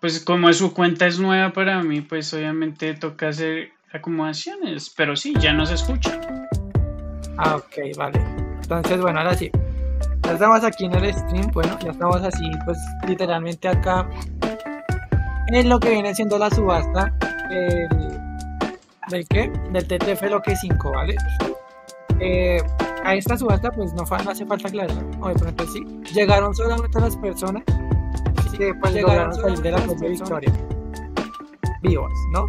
pues como su cuenta es nueva para mí, pues obviamente toca hacer acomodaciones, pero sí, ya no se escucha. Ah, ok, vale. Entonces, bueno, ahora sí. Ya estamos aquí en el stream, bueno, ya estamos así, pues literalmente acá en lo que viene siendo la subasta del qué? Del TTF lo que 5, ¿vale? Eh, a esta subasta pues no, no hace falta aclarar, o de pronto sí, llegaron solamente las personas que pues llegaron a salir de la propia victoria vivos, ¿no?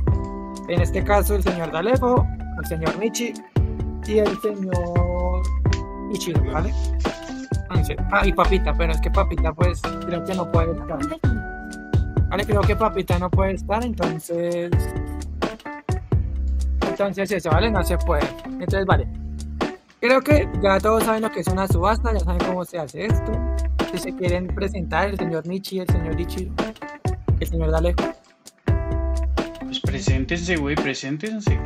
En este caso el señor Dalejo, el señor Michi y el señor Ichiro, ¿vale? Ah, y Papita, pero es que Papita pues creo que no puede estar. Vale, creo que Papita no puede estar, entonces... Entonces eso, ¿vale? No se puede. Entonces, vale. Creo que ya todos saben lo que es una subasta, ya saben cómo se hace esto. Si se quieren presentar, el señor Michi, el señor Ichiro, el señor Dalejo. Pues preséntense, güey, preséntense.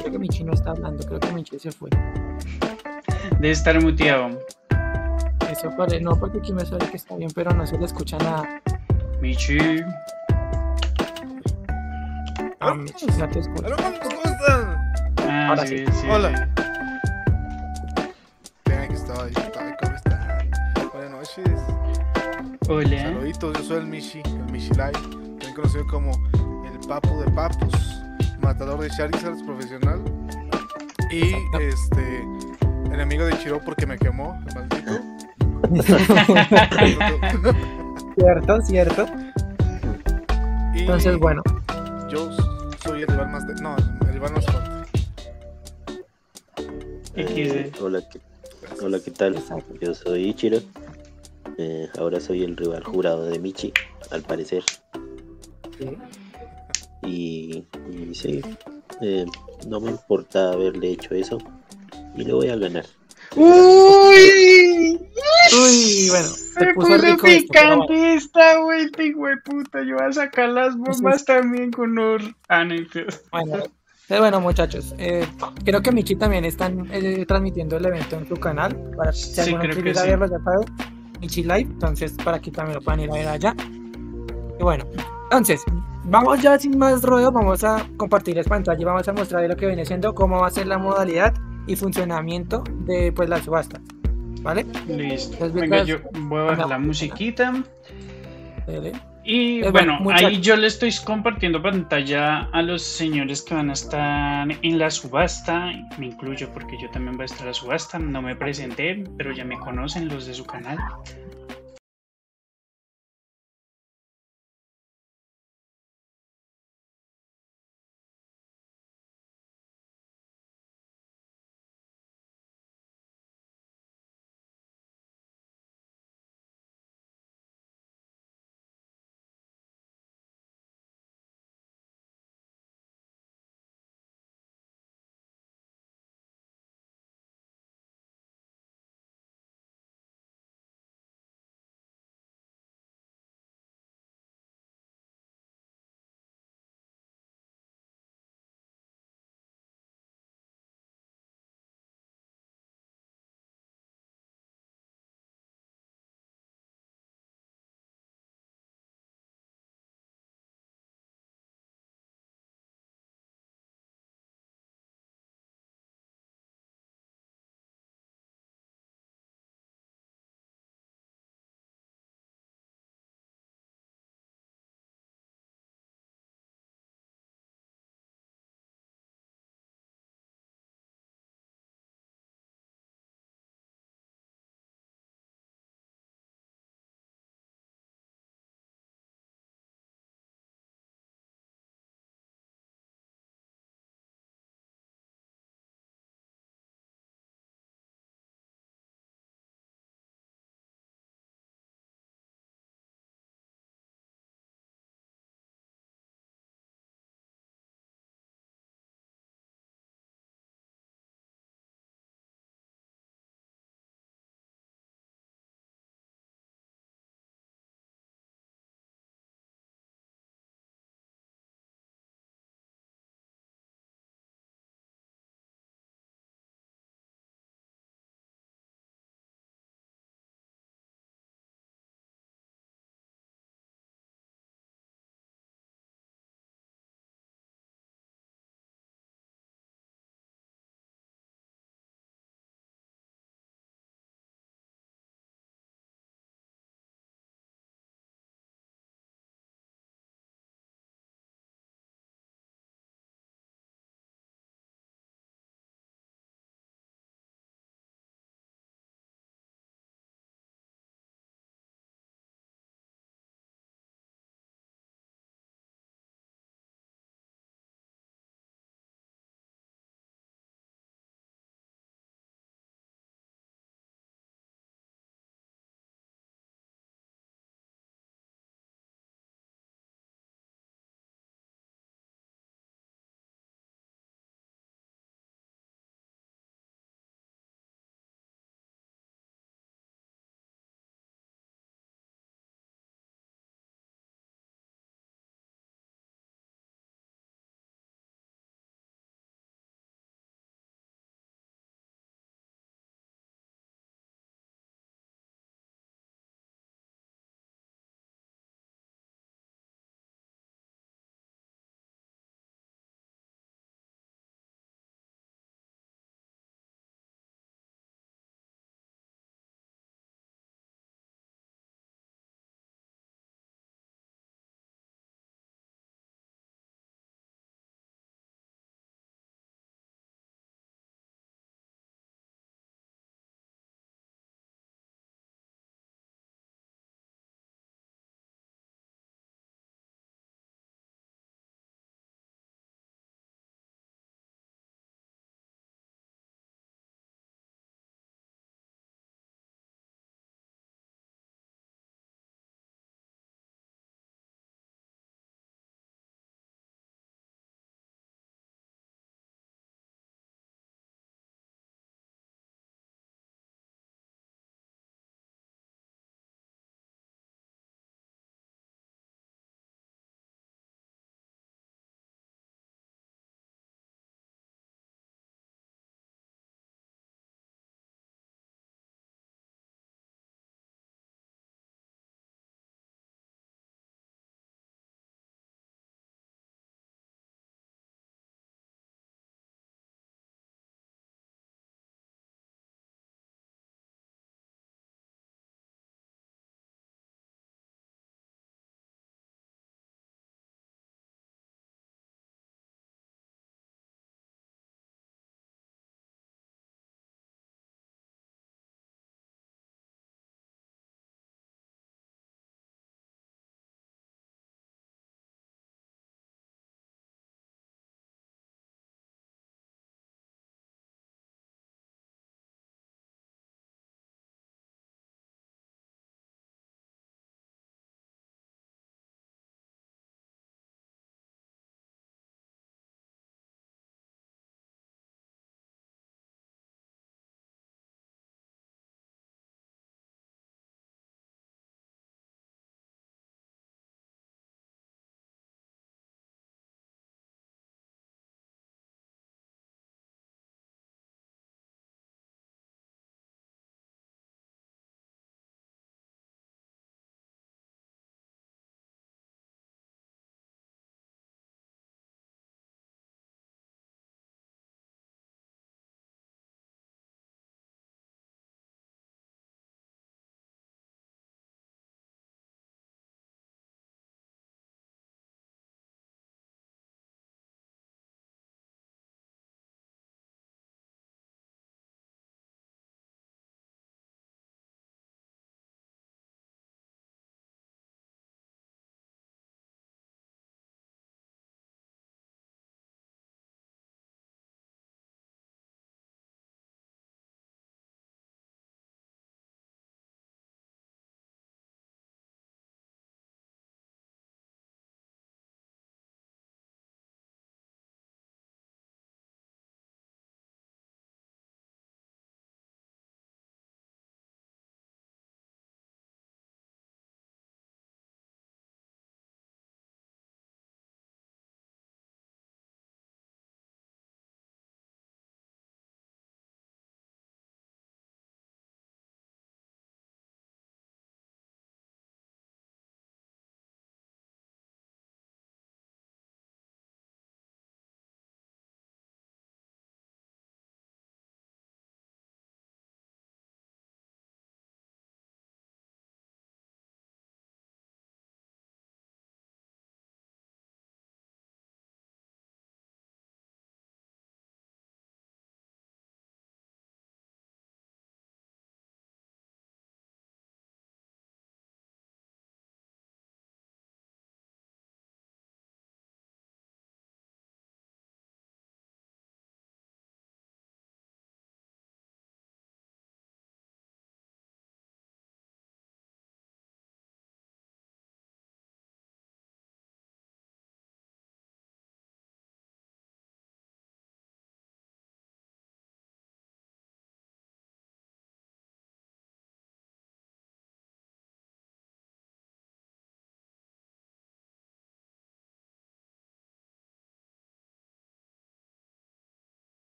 Creo que Michi no está hablando, creo que Michi se fue. Debe estar muteado. Eso parece, no, porque aquí me suele que está bien, pero no se le escucha nada. Michi. Ah, Michi, no te escucho. Hola, ¿cómo están? Ah, Ahora sí, sí. sí, Hola. Ahí, ¿cómo están? Buenas noches. Hola. Saluditos, yo soy el Michi, el Michi Live, también conocido como el Papu de Papus, matador de Charizards profesional. Y este, enemigo de Chiro porque me quemó, el maldito. Cierto, cierto. y Entonces, bueno. yo soy el rival más de. No, el rival más fuerte. Eh, XD. hola, ¿qué, hola, ¿qué tal? Exacto. Yo soy Ichiro. Eh, ahora soy el rival jurado de Michi, al parecer. Sí. Y, y sí, eh, no me importa haberle hecho eso. Y le voy a ganar. ¡Uy! Uy, bueno, se puso rico picante esta hijo de puta. Yo voy a sacar las bombas también con or... Ah, no, Bueno, bueno muchachos, eh, creo que Michi también están eh, transmitiendo el evento en su canal. Para si Sí, alguno creo quiere que ir a sí. verlo, ya sabe, Michi Live. Entonces, para que también lo puedan ir a ver allá. Y bueno, entonces, vamos ya sin más rodeo, vamos a compartirles pantalla y vamos a mostrar lo que viene siendo cómo va a ser la modalidad y funcionamiento de pues la subasta. ¿Vale? Listo. Entonces, Venga, yo voy a bajar la musiquita. Dele. Y Eh, bueno, bueno, ahí yo le estoy compartiendo pantalla a los señores que van a estar en la subasta. Me incluyo porque yo también voy a estar en la subasta. No me presenté, pero ya me conocen los de su canal.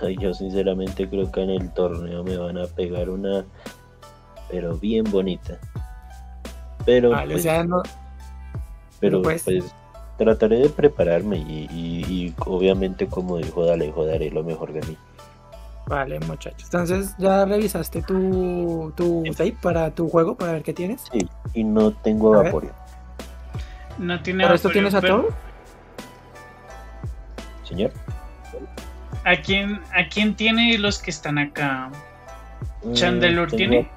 Ay, yo sinceramente creo que en el torneo me van a pegar una, pero bien bonita. Pero, Vale, o pues, sea, no, pero pues- pues, trataré de prepararme y, y- y obviamente como dijo Dalejo, daré lo mejor de mí. Vale, muchachos. Entonces, ¿ya revisaste tu, tu save para tu juego para ver qué tienes? Sí, y no tengo A ver. No tiene ¿Para esto tienes a pero- todos? Señor. ¿A quién, ¿A quién tiene los que están acá? Mm, ¿Chandelure tengo tiene?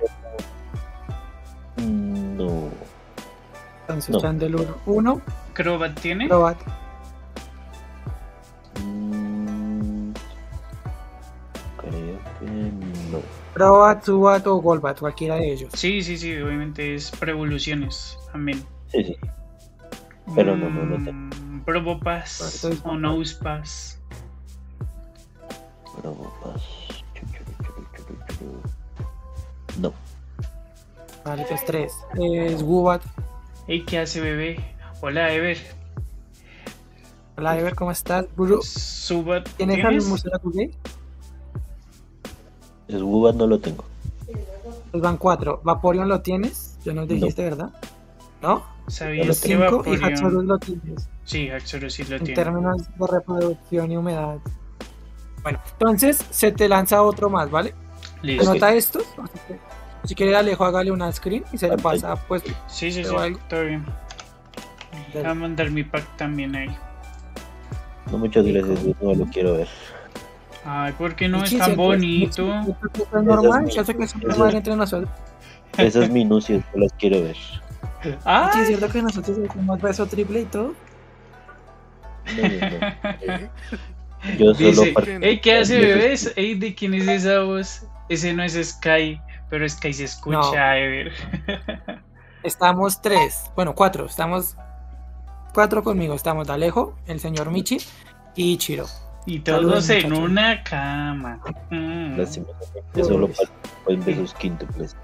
No. Entonces, No. Chandelure 1, ¿Crobat tiene? Crobat. Mm, Creo que no. Crobat, Subat o Golbat, cualquiera de ellos. Sí, sí, sí, obviamente es prevoluciones también. Sí, sí. Pero no, no, no Mm, Probopass o Nosepass. Probopass. No. Vale, pues 3. Es Gubat. Ey, ¿qué hace bebé? Hola, Ever. Hola, Ever, ¿cómo estás? Bru- Subat, ¿Tienes al ¿tienes? Musarakuge? Es Wubat no lo tengo. Pues van 4. Vaporeon lo tienes, ya nos dijiste, ¿verdad? ¿No? ¿Sabías Los que 5 y Vaporeon? Haxorus lo tienes. Sí, Haxorus sí lo En tiene. términos de reproducción y humedad. Bueno, entonces se te lanza otro más, ¿vale? Listo. Anota estos. Si quiere Alejo, hágale una screen y se le pasa, pues, Sí, sí, sí, algo. todo bien. Voy a mandar mi pack también ahí. No, muchas gracias, yo no lo quiero ver. Ay, ¿por qué no es tan bonito? Esto es normal, Esas- yo sé que es normal entre nosotros. Ah. Esas minucias no las quiero ver. Sí, es cierto que nosotros hacemos beso triple y todo. No, no, no. Yo solo Dice, par- Ey, ¿qué hace bebés? Ey, ¿de quién es esa voz? Ese no es Sky, pero Sky se escucha, Ever. Estamos tres, bueno, cuatro. Estamos cuatro conmigo. Estamos Alejo, el señor Michi y Chiro. y Saludos, todos en muchachos. una cama. Mm. Solo para besos quíntuples.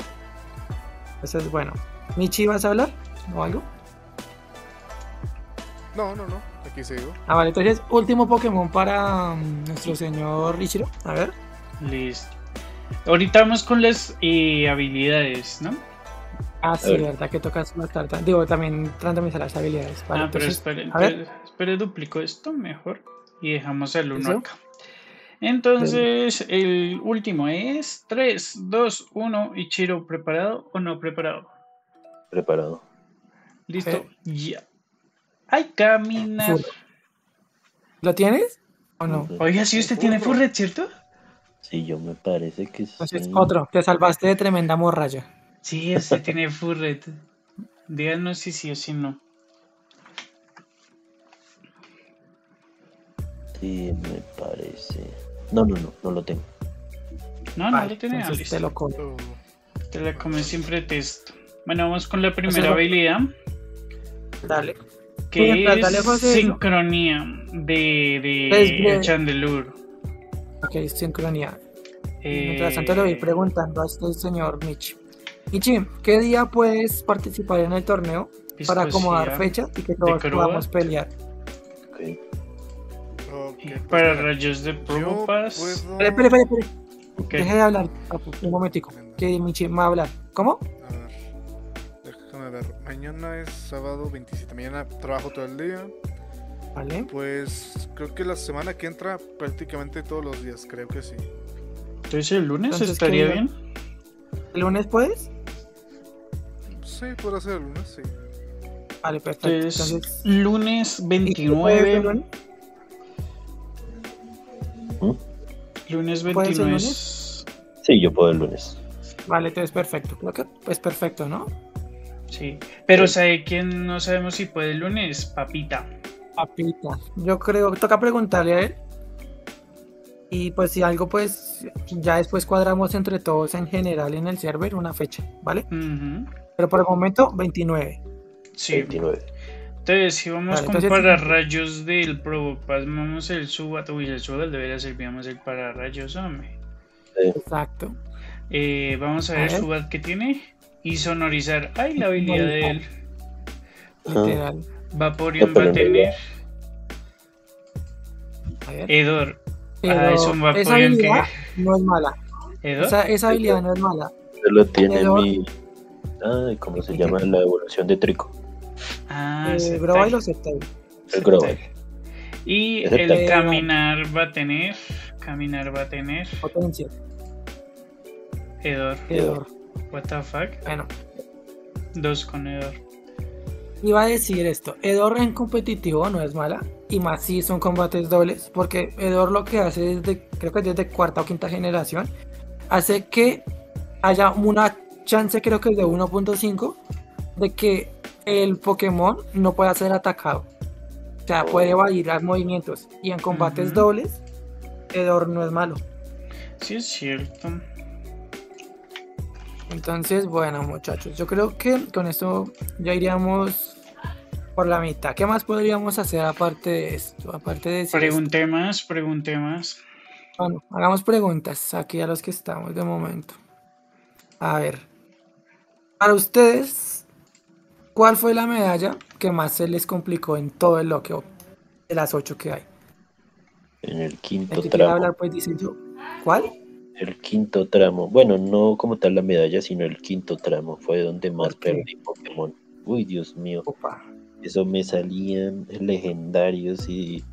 Eso es bueno. Michi, ¿vas a hablar? ¿O algo? No, no, no. Aquí sigo. Ah, vale, entonces, último Pokémon para mm, nuestro señor Ichiro. A ver. Listo. Ahorita vamos con las eh, habilidades, ¿no? Ah, sí, ver. verdad que tocas más tarde. Digo, también randomizar las habilidades. Vale, ah, pero entonces, espere, a ver. espere, espere, duplico esto mejor y dejamos el 1 ¿Eso? acá. Entonces, el último es 3, 2, 1 y Chiro, ¿preparado o no preparado? Preparado. Listo, Eh. ya. ¡Ay, caminar! Furro. ¿Lo tienes? ¿O no? Oiga, si usted tiene Furret, ¿cierto? Sí, yo me parece que sí. Entonces, otro. Te salvaste de tremenda morralla. Sí, usted tiene Furret. Díganos si sí o si no. Sí, me parece. No, no, no, no lo tengo. No, no Vale, lo tiene. te lo como. Oh, Te la come siempre texto. Bueno, vamos con la primera habilidad. Dale. Que es sincronía de, de Desde- Chandelure. Ok, sincronía. Eh, Mientras tanto le voy preguntando a este señor Michi. Michi, ¿qué día puedes participar en el torneo para acomodar fecha y que todos podamos pelear? Ok. ok, y pues Para mira, rayos de Probopass. puedo- Espere, espere, espere, espere. Ok. Deje de hablar, un momentico. Que Michi me va a hablar. ¿Cómo? A ver, déjame ver. Mañana es sábado 27. Mañana trabajo todo el día. Vale. Pues creo que la semana que entra prácticamente todos los días, creo que sí. Entonces el lunes Entonces, estaría ¿qué- bien. ¿El lunes puedes? Sí, podrá ser el lunes, sí. Vale, perfecto. Entonces, Entonces, lunes ¿y tú puedes el 29. lunes? Lunes ¿Puedes el 29. lunes? Sí, yo puedo el lunes. Vale, entonces perfecto. Creo que pues perfecto, ¿no? Sí. Pero ¿sabe quién no sabemos si puede el lunes? Papita. Papita. Yo creo que toca preguntarle a él. Y pues si algo, pues ya después cuadramos entre todos en general en el server una fecha, ¿vale? Pero por el momento, 29. Sí. 29. Entonces, si vamos Vale, con pararrayos del Probopass, vamos el Subat. Uy, el Subat debería servíamos el pararrayos, hombre. Exacto. Eh, vamos a A ver ver. Subat que tiene. Y él Ay, la habilidad de él. Ajá. Literal. Vaporeon va a tener. Edor. Ah, eso me esa que. habilidad no es mala. ¿Edo? Esa, esa habilidad no es mala. Solo tiene Pero- mi. Ay, ¿cómo se llama? La evolución de Trico. Ah, Eh, tal. los Sceptile. El. Y el caminar va a tener. Caminar va a tener. Potencia. Edor. Hedor. What the fuck? Bueno, Dos con Edor. iba a decir esto. Edor en competitivo no es mala. Y más si son combates dobles. Porque Edor lo que hace desde, creo que desde cuarta o quinta generación. Hace que haya una chance, creo que es de 1.5. De que el Pokémon no pueda ser atacado. O sea, puede evadir los movimientos. Y en combates dobles, Edor no es malo. Sí, es cierto. Entonces, bueno, muchachos, yo creo que con esto ya iríamos por la mitad. ¿Qué más podríamos hacer aparte de esto? Aparte de decir esto? Pregunté más, pregunté más. Bueno, hagamos preguntas aquí a los que estamos de momento. A ver, para ustedes, ¿cuál fue la medalla que más se les complicó en todo el loqueo de las ocho que hay? En el El quinto que quiera tramo. hablar, pues dice yo. ¿Cuál? El quinto tramo. Bueno, no como tal la medalla, sino el quinto tramo. Fue donde más perdí Pokémon. Uy, Dios mío. Opa. Eso me salían legendarios y,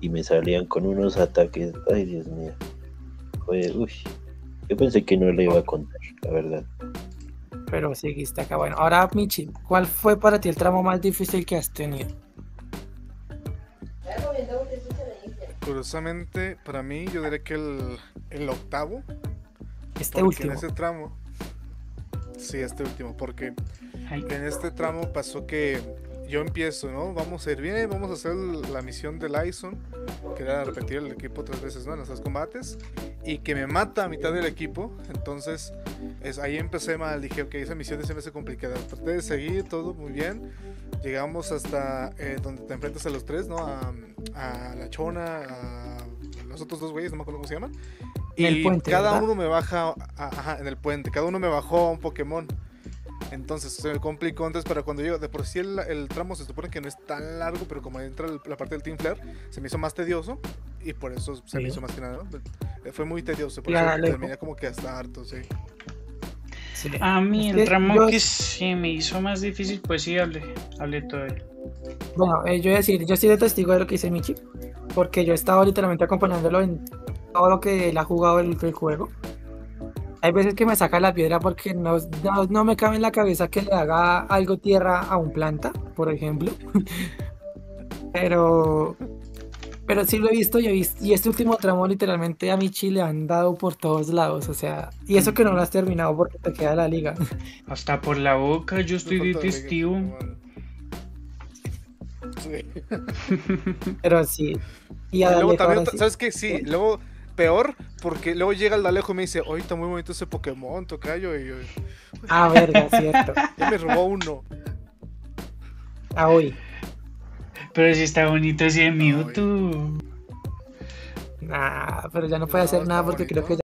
y me salían con unos ataques. Ay, Dios mío. Fue, uy. Yo pensé que no le iba a contar, la verdad. Pero seguiste acá. Bueno, ahora Michi, ¿cuál fue para ti el tramo más difícil que has tenido? Curiosamente, para mí, yo diría que el, el octavo. Este último. en ese tramo. Sí, este último, porque en este tramo pasó que yo empiezo, ¿no? Vamos a ir bien, vamos a hacer la misión de Lyson, que era repetir el equipo tres veces, ¿no? En los tres combates, y que me mata a mitad del equipo. Entonces, es, ahí empecé mal. Dije, ok, esa misión se me hace complicada. Traté de seguir todo muy bien. Llegamos hasta eh, donde te enfrentas a los tres, ¿no? A, a la chona, a los otros dos güeyes, no me acuerdo cómo se llaman. En el Y puente, cada ¿verdad? uno me baja, a- ajá, en el puente, cada uno me bajó a un Pokémon. Entonces se me complicó. Entonces, para cuando yo, de por sí el, el tramo se supone que no es tan largo, pero como entra el- la parte del Team Flare, se me hizo más tedioso. Y por eso se me hizo más que nada. ¿no? Eh, Fue muy tedioso. Por eso terminé como que hasta harto, sí. Sí. A mí el tramo yo- que se me hizo más difícil, pues sí, hablé, hablé todo él. Bueno, eh, yo voy a decir, yo estoy de testigo de lo que dice Michi, porque yo he estado literalmente acompañándolo en todo lo que él ha jugado el, el juego. Hay veces que me saca la piedra porque no, no, no me cabe en la cabeza que le haga algo tierra a un planta, por ejemplo. pero, pero sí lo he visto y, he visto, y este último tramo literalmente a Michi le han dado por todos lados, o sea, y eso que no lo has terminado porque te queda la liga. Hasta por la boca, yo estoy de testigo. Sí. Pero sí. Y Y luego también. ¿sabes qué? Sí, luego peor, porque luego llega el Alejo y me dice, oye, está muy bonito ese Pokémon, tocayo. Y yo, Ah, verga, cierto. ya me robó uno. Ah, hoy. Pero sí está bonito ese Mewtwo. Nah, pero ya no puede No, hacer nada porque creo que bonito.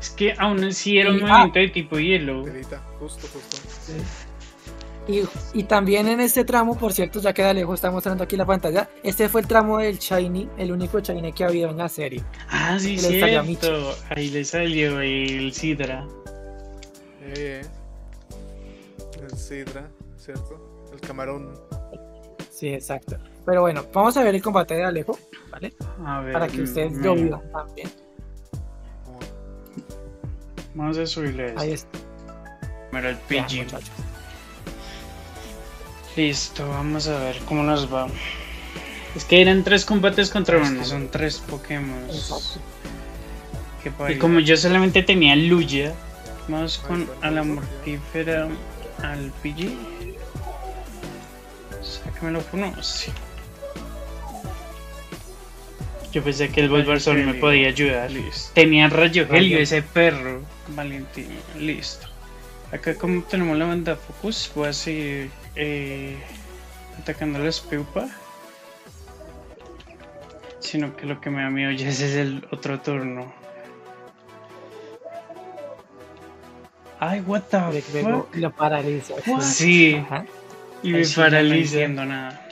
Es que aún así era un ah. movimiento de tipo hielo. Justo, justo. Y, y también en este tramo, por cierto, ya queda lejos, está mostrando aquí la pantalla. Este fue el tramo del Shiny, el único Shiny que ha habido en la serie. Ah, sí, cierto. Ahí le salió el Sidra. Eh, eh. El Sidra, ¿cierto? El camarón. Sí, exacto. Pero bueno, vamos a ver el combate de Alejo, ¿vale? A ver. Para que ustedes lo vivan también. Vamos a subirle Ahí esto. está. Primero el PG. Listo, vamos a ver cómo nos va. Es que eran tres combates contra uno, son tres Pokémon. Y como yo solamente tenía Luya, vamos con a la mortífera al PG. Sácamelo uno, sí. Yo pensé que el Bulbasaur me podía ayudar. Tenía rayo helio ese perro. Valentín, listo. Acá como tenemos la banda Focus, voy a seguir eh, atacando a la Speupa. Sino que lo que me da miedo ya es el otro turno. Ay, what the Luego fuck. lo paraliza. What? Sí. Ajá. Y me no paraliza. entiendo nada.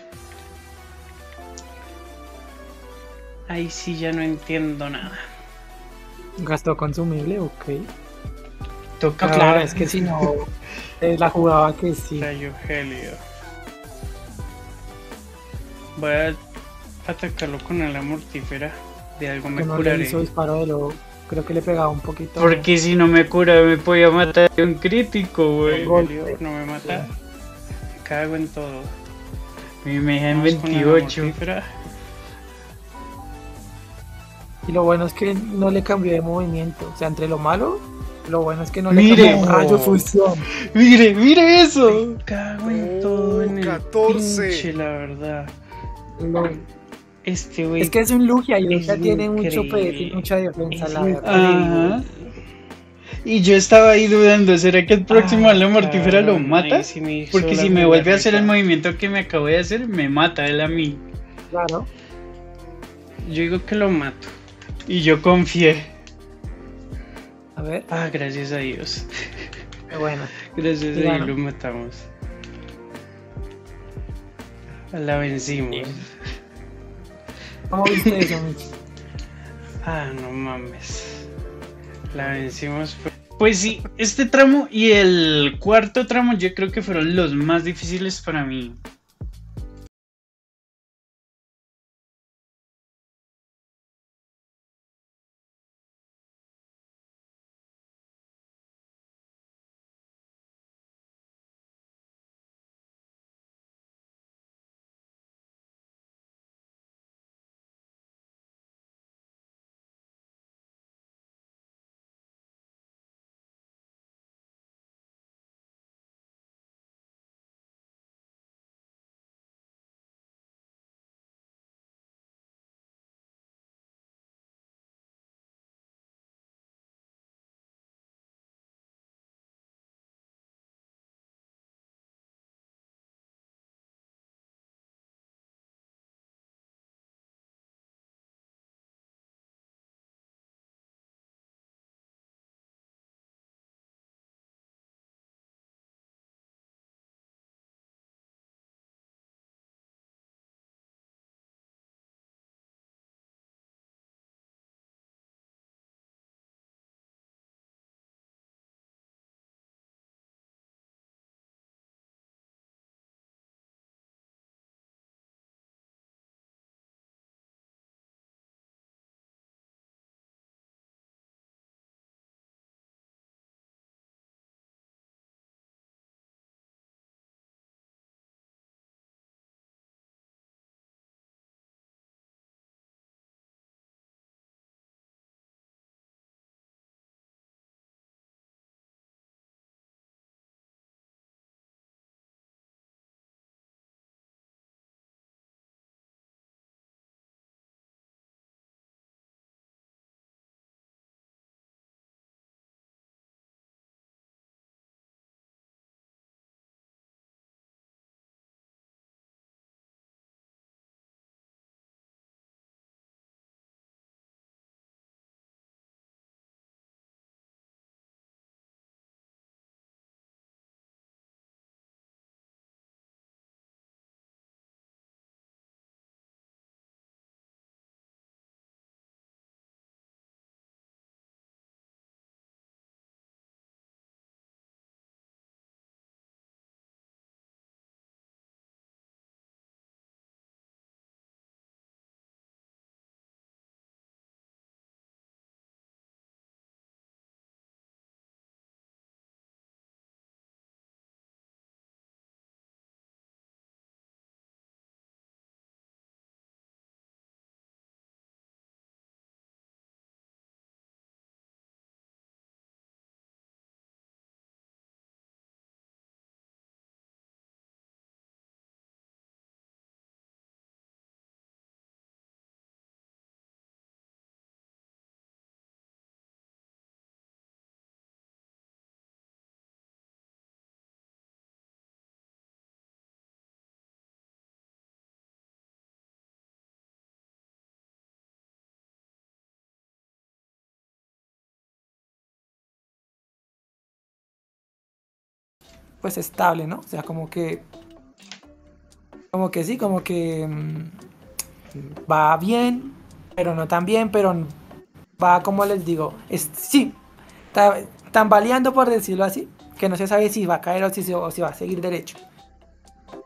Ahí sí ya no entiendo nada. Gastó consumible, ok. Toca claro, es que si no, eh, la jugaba que sí. Voy a atacarlo con la mortífera. De algo me no le curaré. hizo disparo de lobo. Creo que le pegaba un poquito. Porque si no me cura me podía matar de un crítico, güey. No me mata. Me cago en todo. Me me deja en Vamos con la 28. mortífera. Y lo bueno es que no le cambió de movimiento. O sea, entre lo malo, lo bueno es que no le Mire. cambió de rayo fusión. Mire, mire eso. Me cago en Oh, todo en el 14. pinche, la verdad. Este güey. Es que es un Lugia y Lugia tiene mucho y mucha defensa, la verdad. Ajá. Y yo estaba ahí dudando, ¿será que el próximo Ah, a la mortífera lo mata? sí Porque si me vuelve a hacer el movimiento que me acabo de hacer, me mata él a mí. Claro. Yo digo que lo mato. Y yo confié. A ver, Ah, gracias a Dios. qué bueno. Gracias a Dios lo matamos. La vencimos. ¿Cómo viste eso, Michi? Ah, no mames. La vencimos. Pues sí, este tramo y el cuarto tramo yo creo que fueron los más difíciles para mí. Pues estable, ¿no? O sea, como que como que sí, como que mm, va bien, pero no tan bien, pero va como les digo, es, sí, está tambaleando por decirlo así, que no se sabe si va a caer o si, o si va a seguir derecho.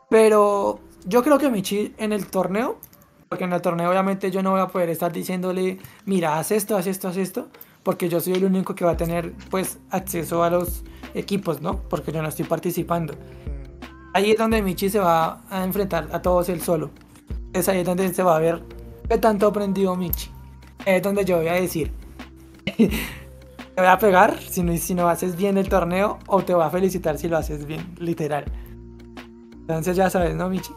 Pero yo creo que Michi en el torneo, porque en el torneo obviamente yo no voy a poder estar diciéndole, mira, haz esto, haz esto, haz esto, porque yo soy el único que va a tener pues acceso a los equipos, ¿no? Porque yo no estoy participando. Ahí es donde Michi se va a enfrentar a todos él solo. Es ahí donde se va a ver qué tanto ha aprendido Michi. Es donde yo voy a decir, te voy a pegar si no, si no haces bien el torneo o te voy a felicitar si lo haces bien, literal. Entonces ya sabes, ¿no, Michi?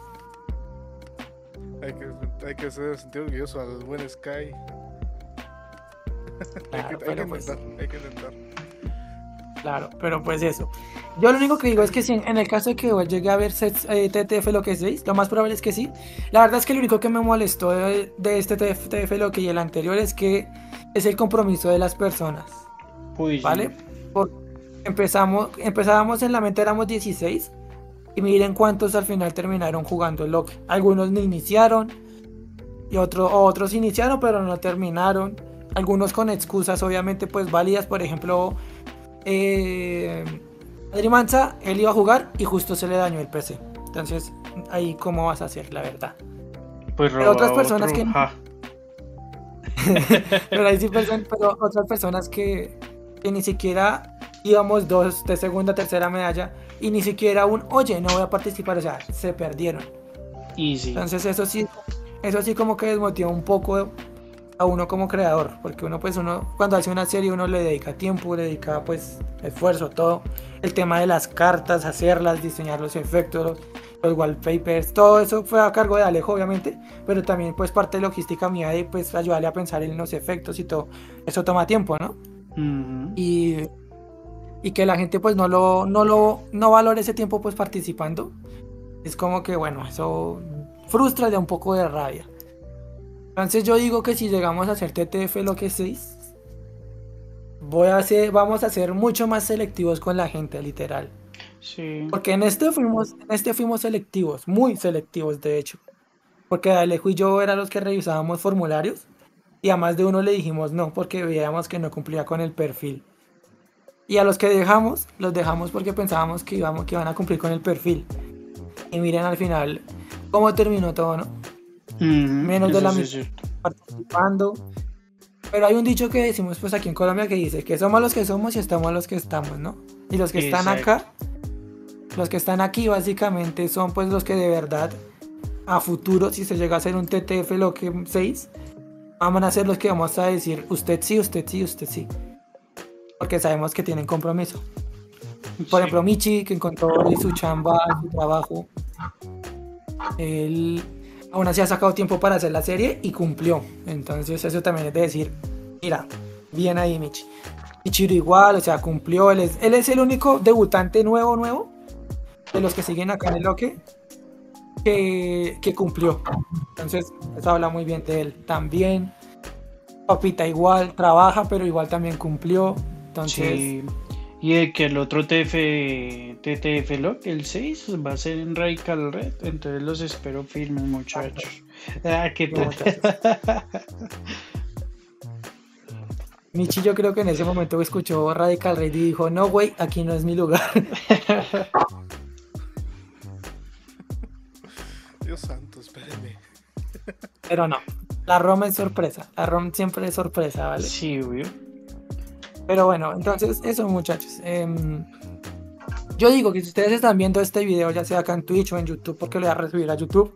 Hay que, hay que hacer sentir orgulloso al buen Sky. hay, que, hay, que pues hay que intentar. Claro, pero pues eso. Yo lo único que digo es que si en el caso de que llegue a ver sets, eh, TTF lo que es lo más probable es que sí. La verdad es que lo único que me molestó de, de este TTF lo que y el anterior es que es el compromiso de las personas. Uy. ¿Vale? Por- empezamos, empezábamos en la mente éramos 16 y miren cuántos al final terminaron jugando el Loki. Algunos ni iniciaron y otro- otros iniciaron pero no terminaron. Algunos con excusas obviamente pues válidas, por ejemplo, eh, Adri Manza, él iba a jugar y justo se le dañó el PC. Entonces, ahí cómo vas a hacer, la verdad. Pues pero otras personas otro, que- ja. pero hay sí pero otras personas que, que ni siquiera íbamos dos de segunda, tercera medalla y ni siquiera un, oye, no voy a participar, o sea, se perdieron. Easy. Entonces eso sí, eso sí como que desmotiva un poco a uno como creador, porque uno pues uno cuando hace una serie uno le dedica tiempo, le dedica pues esfuerzo, todo. El tema de las cartas, hacerlas, diseñar los efectos, los, los wallpapers, todo eso fue a cargo de Alejo obviamente, pero también pues parte de logística mía de pues ayudarle a pensar en los efectos y todo. Eso toma tiempo, ¿no? Y, y que la gente pues no lo, no lo no valore ese tiempo pues participando es como que bueno eso frustra de un poco de rabia entonces yo digo que si llegamos a hacer TTF lo que 6 voy a hacer vamos a ser mucho más selectivos con la gente literal Sí. porque en este fuimos en este fuimos selectivos muy selectivos de hecho porque Alejo y yo eran los que revisábamos formularios y a más de uno le dijimos no porque veíamos que no cumplía con el perfil. Y a los que dejamos, los dejamos porque pensábamos que, íbamos, que iban a cumplir con el perfil. Y miren al final cómo terminó todo, ¿no? Ujú, menos de la mitad. Participando. Pero hay un dicho que decimos pues aquí en Colombia que dice que somos los que somos y estamos los que estamos, ¿no? Y los que están Exacto. acá, los que están aquí básicamente son pues los que de verdad a futuro, si se llega a hacer un TTF lo que 6, vamos a ser los que vamos a decir usted sí, usted sí, usted sí. Porque sabemos que tienen compromiso. Por Sí. ejemplo, Michi, que encontró su chamba, su trabajo. Él aún así ha sacado tiempo para hacer la serie y cumplió. Entonces eso también es de decir, mira, bien ahí Michi. Michiro igual, o sea, cumplió. Él es, el único debutante nuevo, nuevo, de los que siguen acá en el loque, que, que cumplió. Entonces eso habla muy bien de él. También, Papita igual, trabaja, pero igual también cumplió. Entonces... Y de que el otro TF, TTF Lock, el 6, va a ser en Radical Red. Entonces los espero firmes, muchachos. Ah, qué No, tal. Michi yo creo que en ese momento escuchó Radical Red y dijo, no, güey, aquí no es mi lugar. Dios santo, espéreme. Pero no, la ROM es sorpresa. La ROM siempre es sorpresa, ¿vale? Sí, obvio. Pero bueno, entonces eso muchachos. Em, yo digo que si ustedes están viendo este video, ya sea acá en Twitch o en YouTube, porque lo voy a recibir a YouTube,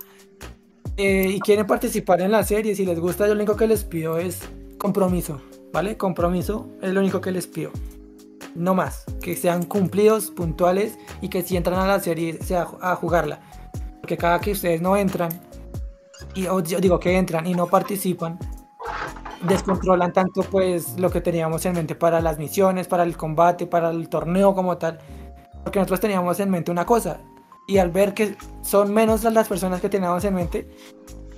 eh, y quieren participar en la serie, si les gusta, yo lo único que les pido es compromiso, ¿vale? Compromiso es lo único que les pido. No más, que sean cumplidos, puntuales y que si entran a la serie sea a jugarla. Porque cada que ustedes no entran, y o yo digo que entran y no participan, descontrolan tanto pues lo que teníamos en mente para las misiones, para el combate, para el torneo como tal. Porque nosotros teníamos en mente una cosa. Y al ver que son menos las personas que teníamos en mente,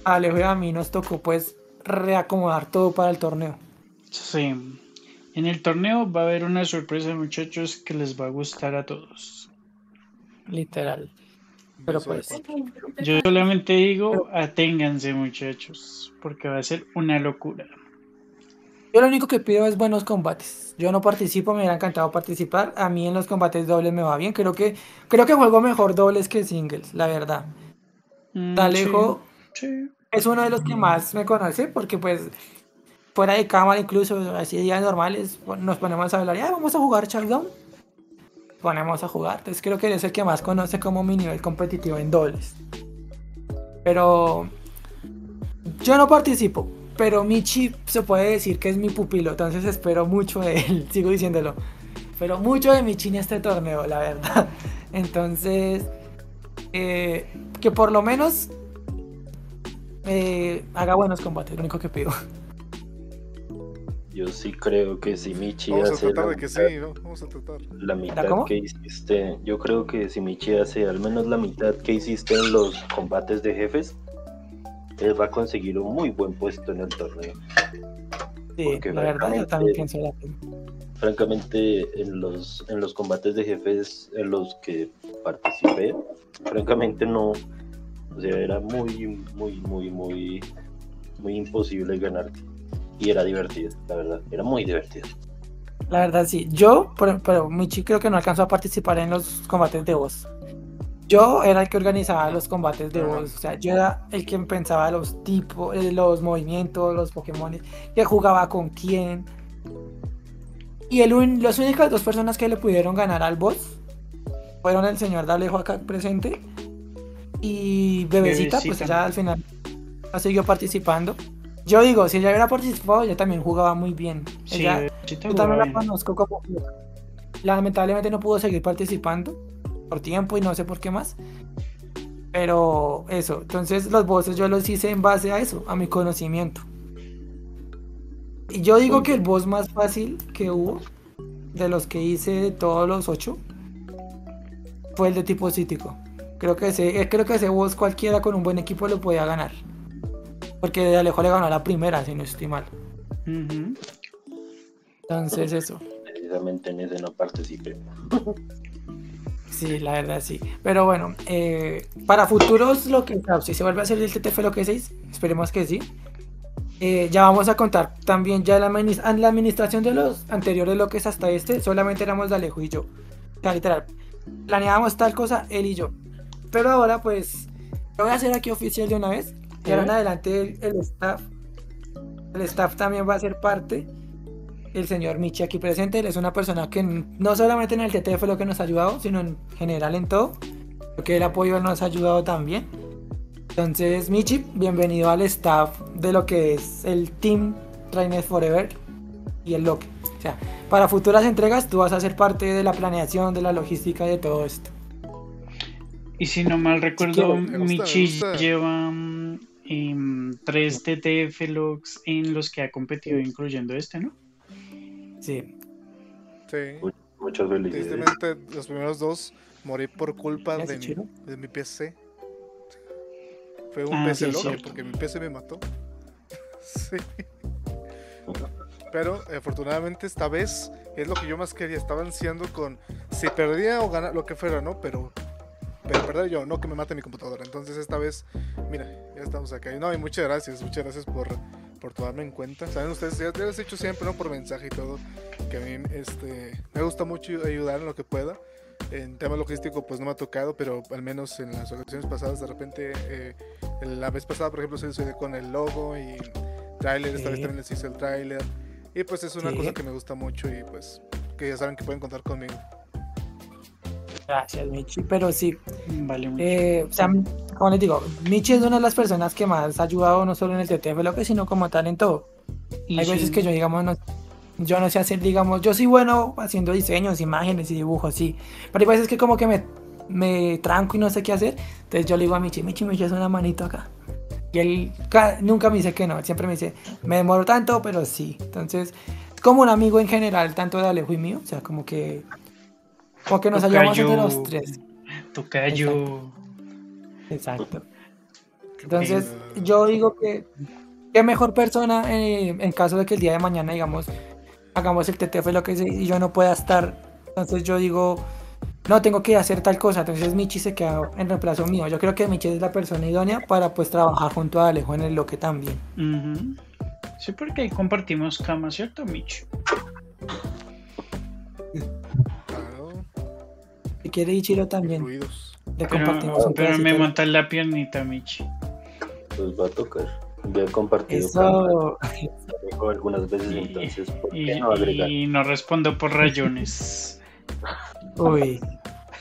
a Alejo y a mí nos tocó pues reacomodar todo para el torneo. Sí. En el torneo va a haber una sorpresa, muchachos, que les va a gustar a todos. literal. Pero pues, Yo solamente digo, aténganse muchachos, porque va a ser una locura. Yo lo único que pido es buenos combates. Yo no participo, me hubiera encantado participar. A mí en los combates dobles me va bien. Creo que, creo que juego mejor dobles que singles, la verdad. Mm, Talejo sí, sí. es uno de los que más me conoce porque pues fuera de cámara incluso así días normales nos ponemos a hablar "Ay, vamos a jugar Chardown ponemos a jugar entonces creo que es el que más conoce como mi nivel competitivo en dobles pero yo no participo pero Michi se puede decir que es mi pupilo entonces espero mucho de él sigo diciéndolo pero mucho de Michi en este torneo la verdad entonces eh, que por lo menos eh, haga buenos combates, lo único que pido. Yo sí creo que si Michi Vamos a hace tratar la de que sí, mitad, ¿no? Vamos a tratar. la mitad cómo? que hiciste, yo creo que si Michi hace al menos la mitad que hiciste en los combates de jefes, él va a conseguir un muy buen puesto en el torneo. Sí, la verdad yo también pienso la. Francamente, en los, en los combates de jefes en los que participé, francamente no, o sea, era muy, muy, muy, muy, muy imposible ganarte. Y era divertido, la verdad, era muy divertido. La verdad sí. Yo, pero, pero Michi creo que no alcanzó a participar en los combates de voz. Yo era el que organizaba los combates de voz. O sea, yo era el que pensaba los tipos, eh, los movimientos, los Pokémon, que jugaba con quién. Y el un- las únicas dos personas que le pudieron ganar al boss fueron el señor Dalejo acá presente y Bebecita, pues Bebecita. ya al final siguió participando. Yo digo, si ella hubiera participado, ella también jugaba muy bien. Sí, Ella- yo también la conozco como lamentablemente no pudo seguir participando por tiempo y no sé por qué más. Pero eso, entonces los bosses yo los hice en base a eso, a mi conocimiento. Y yo digo que el boss más fácil que hubo, de los que hice de todos los ocho, fue el de tipo cítico. Creo que ese, eh, creo que ese boss cualquiera con un buen equipo lo podía ganar. Porque de Alejo le ganó a la primera, si no estoy mal. Entonces eso. Precisamente en ese no participé. Sí, la verdad sí. Pero bueno, eh, para futuros lo que si se vuelve a hacer el TTF lo que 6, esperemos que sí. Eh, ya vamos a contar también ya la, en la administración de los anteriores lo que es hasta este, solamente éramos Dalejo y yo. O sea, literal, planeábamos tal cosa, él y yo. Pero ahora pues, lo voy a hacer aquí oficial de una vez. Y ahora en adelante el, el staff, el staff también va a ser parte. El señor Michi aquí presente, él es una persona que no solamente en el TTF lo que nos ha ayudado, sino en general en todo. Porque el apoyo nos ha ayudado también. Entonces, Michi, bienvenido al staff de lo que es el Team Trainer Forever y el Loque. O sea, para futuras entregas tú vas a ser parte de la planeación, de la logística y de todo esto. Y si no mal recuerdo, gusta, Michi lleva em, tres TTF logs en los que ha competido, incluyendo este, ¿no? Sí. Sí. Muchas felicidades. Tristemente, los primeros dos morí por culpa ¿Ya de mi, de mi PC. Fue un Ah, PC sí, es loco cierto. porque mi PC me mató. sí. Pero afortunadamente esta vez es lo que yo más quería. Estaba ansiando con si perdía o ganaba, lo que fuera, ¿no? Pero, pero perder yo, no que me mate mi computadora. Entonces esta vez, mira, ya estamos acá. Y No, y muchas gracias, muchas gracias por, por tomarme en cuenta. Saben ustedes, ya ya les he dicho siempre, ¿no? Por mensaje y todo, que a mí este, me gusta mucho ayudar en lo que pueda. En tema logístico, pues no me ha tocado, pero al menos en las ocasiones pasadas, de repente, eh, la vez pasada, por ejemplo, se sucedió con el logo y tráiler, esta vez Sí. también les hice el tráiler. Y pues es una Sí. cosa que me gusta mucho y pues que ya saben que pueden contar conmigo. Gracias, Michi. Pero sí, Vale, mucho. Eh, o sea, como les digo, Michi es una de las personas que más ha ayudado no solo en el TTF, lo que sino como tal en todo. Y Hay sí, veces que yo, digamos, no, yo no sé hacer, digamos, yo soy bueno haciendo diseños, imágenes y dibujos, sí. Pero hay veces que como que me, me tranco y no sé qué hacer. Entonces yo le digo a Michi, Michi, me echas una manito acá. Y él ca- nunca me dice que no, siempre me dice, me demoro tanto, pero sí. Entonces, es como un amigo en general, tanto de Alejo y mío. O sea, como que, como que nos ayudamos entre los tres. Tocayo. Exacto. Entonces, pena. yo digo que qué mejor persona eh, en caso de que el día de mañana, digamos, hagamos el TTF lo que sea y yo no pueda estar. Entonces, yo digo no, tengo que hacer tal cosa, entonces Michi se queda en reemplazo mío. Yo creo que Michi es la persona idónea para pues trabajar junto a Alejo en el loque también. Sí, porque ahí compartimos cama, ¿cierto, Micho? Si quiere Ichiro también, le Pero, compartimos un pero me montas la piernita, Michi. Pues va a tocar. Ya he compartido Eso, lo dejo algunas veces, Y- entonces, ¿por Y, no agregar? y no respondo por rayones. uy,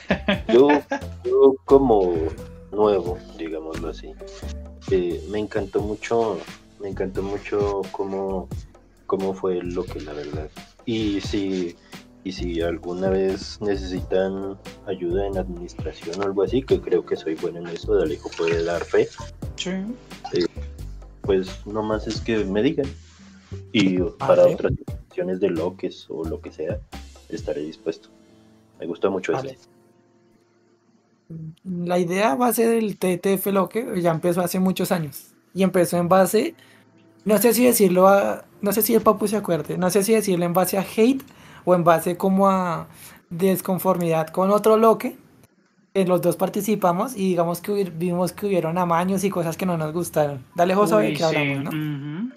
Yo, yo como nuevo, digámoslo así, eh, me encantó mucho, me encantó mucho cómo, cómo fue lo que la verdad. Y si, y si alguna vez necesitan ayuda en administración o algo así, que creo que soy bueno en eso, de Alejo puede dar fe, Sí. pues nomás es que me digan. Y para Vale. otras situaciones de loques o lo que sea, estaré dispuesto. Me gusta mucho Vale. eso. La idea base del TTF Loque ya empezó hace muchos años. Y empezó en base, no sé si decirlo a, no sé si el papu se acuerde, no sé si decirlo en base a hate o en base como a desconformidad con otro Loque. En los dos participamos y digamos que vimos que hubieron amaños y cosas que no nos gustaron. Dale, José, qué sí, hablamos, ¿no?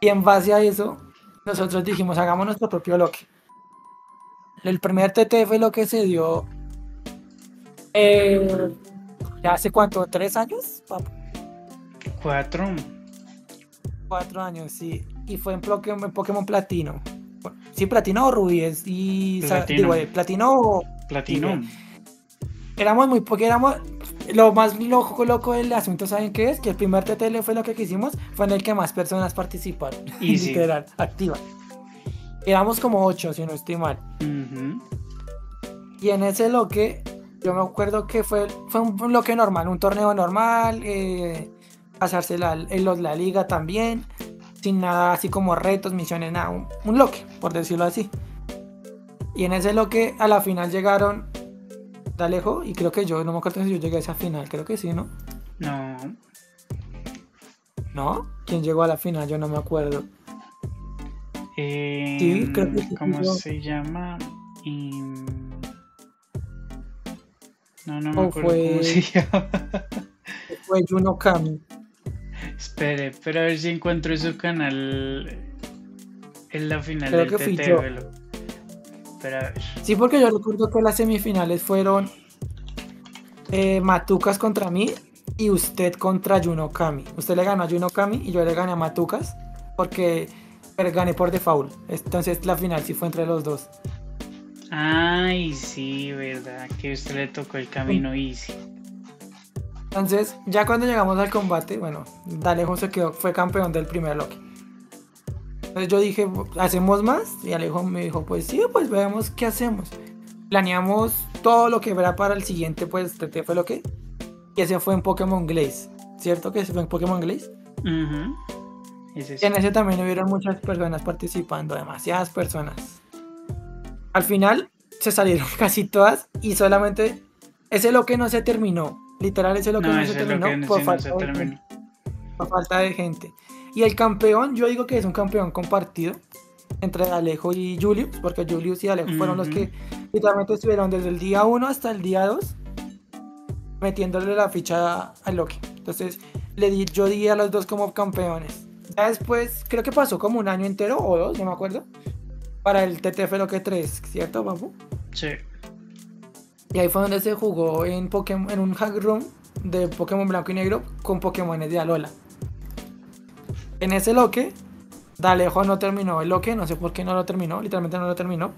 Y en base a eso, nosotros dijimos, hagamos nuestro propio loque. El primer TTF lo que se dio eh, ya hace cuánto, tres años? Cuatro. cuatro años, sí. Y fue en Pokémon, en Pokémon Platino. Sí, Platino o Rubí es y digo, eh, Platino o Platino. éramos muy porque éramos lo más loco loco del asunto, ¿saben qué es? Que el primer TTL fue lo que quisimos, fue en el que más personas participaron. Y sí. Literal, activa. Éramos como ocho, si no estoy mal. Y en ese loque, yo me acuerdo que fue, fue un, loque normal, un torneo normal, eh, en los- la liga también, sin nada así como retos, misiones, nada, un, un loque, por decirlo así. Y en ese loque a la final llegaron Dalejo y creo que yo, no me acuerdo si yo llegué a esa final, creo que sí, ¿no? No. ¿No? ¿Quién llegó a la final? Yo no me acuerdo. Eh, Sí, creo que sí, ¿Cómo yo- se llama? Im- No, no me acuerdo cómo fue- se llama. Fue Juno Kami. Espere, pero a ver si encuentro su canal en la final Creo del que fui TT, yo. velo. Pero a ver. Sí, porque yo recuerdo que las semifinales fueron eh, Matucas contra mí y usted contra Juno Kami. Usted le ganó a Juno Kami y yo le gané a Matucas porque pero gané por default. Entonces la final sí fue entre los dos. Ay, sí, verdad, que usted le tocó el camino easy. Entonces, ya cuando llegamos al combate, bueno, Alejo se quedó, fue campeón del primer loque. Entonces yo dije, ¿hacemos más? Y Alejo me dijo, pues sí, pues veamos qué hacemos. Planeamos todo lo que verá para el siguiente, pues, TT fue lo que. Y ese fue en Pokémon Glaze. ¿Cierto que ese fue en Pokémon Glaze? Ese sí. en ese también hubieron muchas personas participando, demasiadas personas. Al final se salieron casi todas y solamente ese lo que no se terminó. Literal, ese lo que No, no, se es terminó que por, sí no falta se terminó. por falta de gente. Y el campeón, yo digo que es un campeón compartido entre Alejo y Julius, porque Julius y Alejo fueron los que literalmente estuvieron desde el día 1 hasta el día 2 metiéndole la ficha a Loki. Entonces, le di, yo di a los dos como campeones. Ya después, creo que pasó como un año entero o dos, no me acuerdo, para el TTF Loque 3, ¿cierto, papu? Sí. Y ahí fue donde se jugó en, Pokémon, en un hack room de Pokémon Blanco y Negro con Pokémon de Alola. En ese loque, Dalejo no terminó el loque, no sé por qué no lo terminó, literalmente no lo terminó.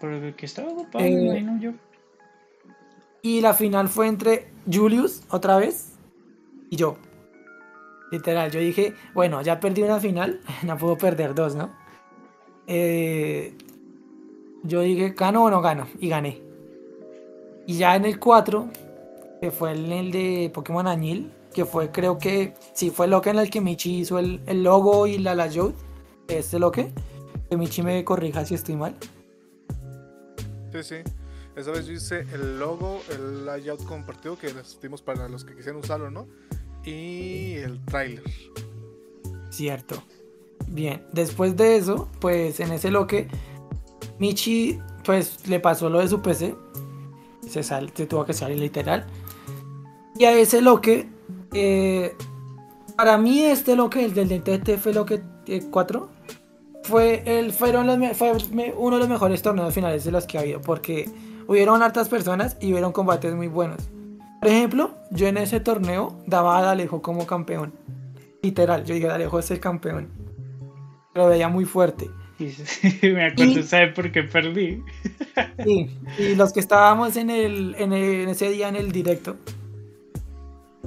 Porque que estaba ocupado, Eh, imagino yo. Y la final fue entre Julius, otra vez, y yo. Literal, yo dije, bueno, ya perdí una final, no puedo perder dos, ¿no? Eh, yo dije, ¿gano o no gano? Y gané. Y ya en el 4, que fue en el de Pokémon Añil, que fue, creo que, sí, fue lo que en el que Michi hizo el, el logo y la layout, este lo que, Michi me corrija si estoy mal. Sí, sí. Esa vez yo hice el logo, el layout compartido que dimos para los que quisieran usarlo, ¿no? Y el trailer. Cierto. Bien, después de eso, pues en ese loque, Michi pues le pasó lo de su PC se, sal, se tuvo que salir literal. Y a ese loque, eh, para mí este loque, el del TTF Loque 4, fue, el, fueron los, fue uno de los mejores torneos finales de los que ha habido, porque hubieron hartas personas y hubieron combates muy buenos. Por ejemplo, yo en ese torneo daba a Alejo como campeón. Literal, yo dije, Alejo es el campeón. Lo veía muy fuerte. me acuerdo, ¿sabe por qué perdí? sí, y los que estábamos en, el, en, ese día en el directo.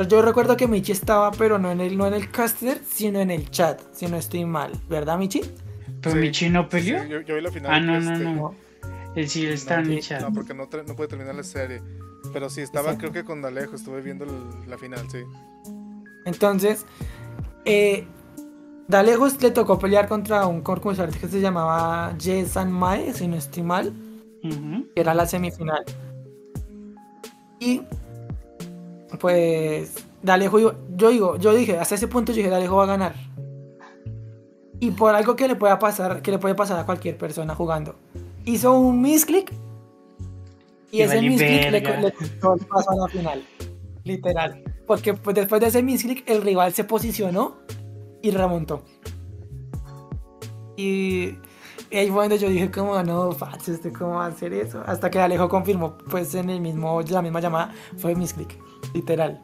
Yo recuerdo que Michi estaba, pero no en el, no en el caster, sino en el chat, si no estoy mal. ¿Verdad, Michi? ¿Pero Michi no peleó? Sí, yo, vi la final. Ah, no, no, no. Él sí está en el chat. No, porque no, no puede terminar la serie. Pero sí, estaba creo que con Dalejo, estuve viendo la final, sí. Entonces, eh, Dalejos le tocó pelear contra un concursante que se llamaba Jason Mae, si no estoy mal, que era la semifinal. Y pues Dalejo, yo digo, yo dije, hasta ese punto yo dije, Dalejo va a ganar. Y por algo que le pueda pasar, que le puede pasar a cualquier persona jugando. Hizo un misclick y ese misclick le, le costó el paso a la final. Literal. Porque pues, después de ese misclick, el rival se posicionó y remontó. Y, ahí fue donde yo dije, como no, falso, este cómo va a hacer eso. Hasta que Alejo confirmó, pues en el mismo, la misma llamada, fue misclick. Literal.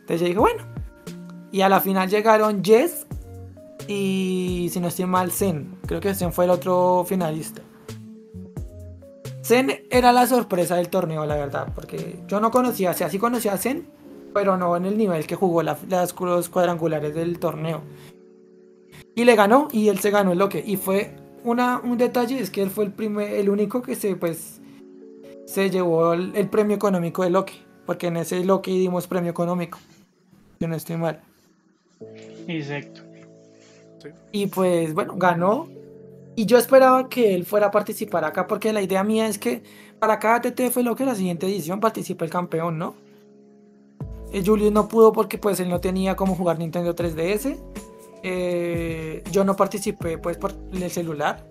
Entonces yo dije, bueno. Y a la final llegaron Jess y, si no estoy mal, Zen. Creo que Zen fue el otro finalista. Zen era la sorpresa del torneo, la verdad, porque yo no conocía, o sea, conocía a Zen, pero no en el nivel que jugó las, los cuadrangulares del torneo. Y le ganó, y él se ganó el Loque. Y fue una, un detalle, es que él fue el, primer, el único que se, pues, se llevó el, premio económico del Loque, porque en ese Loque dimos premio económico. Yo no estoy mal. Exacto. Y pues, bueno, ganó y yo esperaba que él fuera a participar acá porque la idea mía es que para cada TTF lo que la siguiente edición participe el campeón, ¿no? Eh, Julius no pudo porque pues él no tenía cómo jugar Nintendo 3DS. Eh, yo no participé pues por el celular.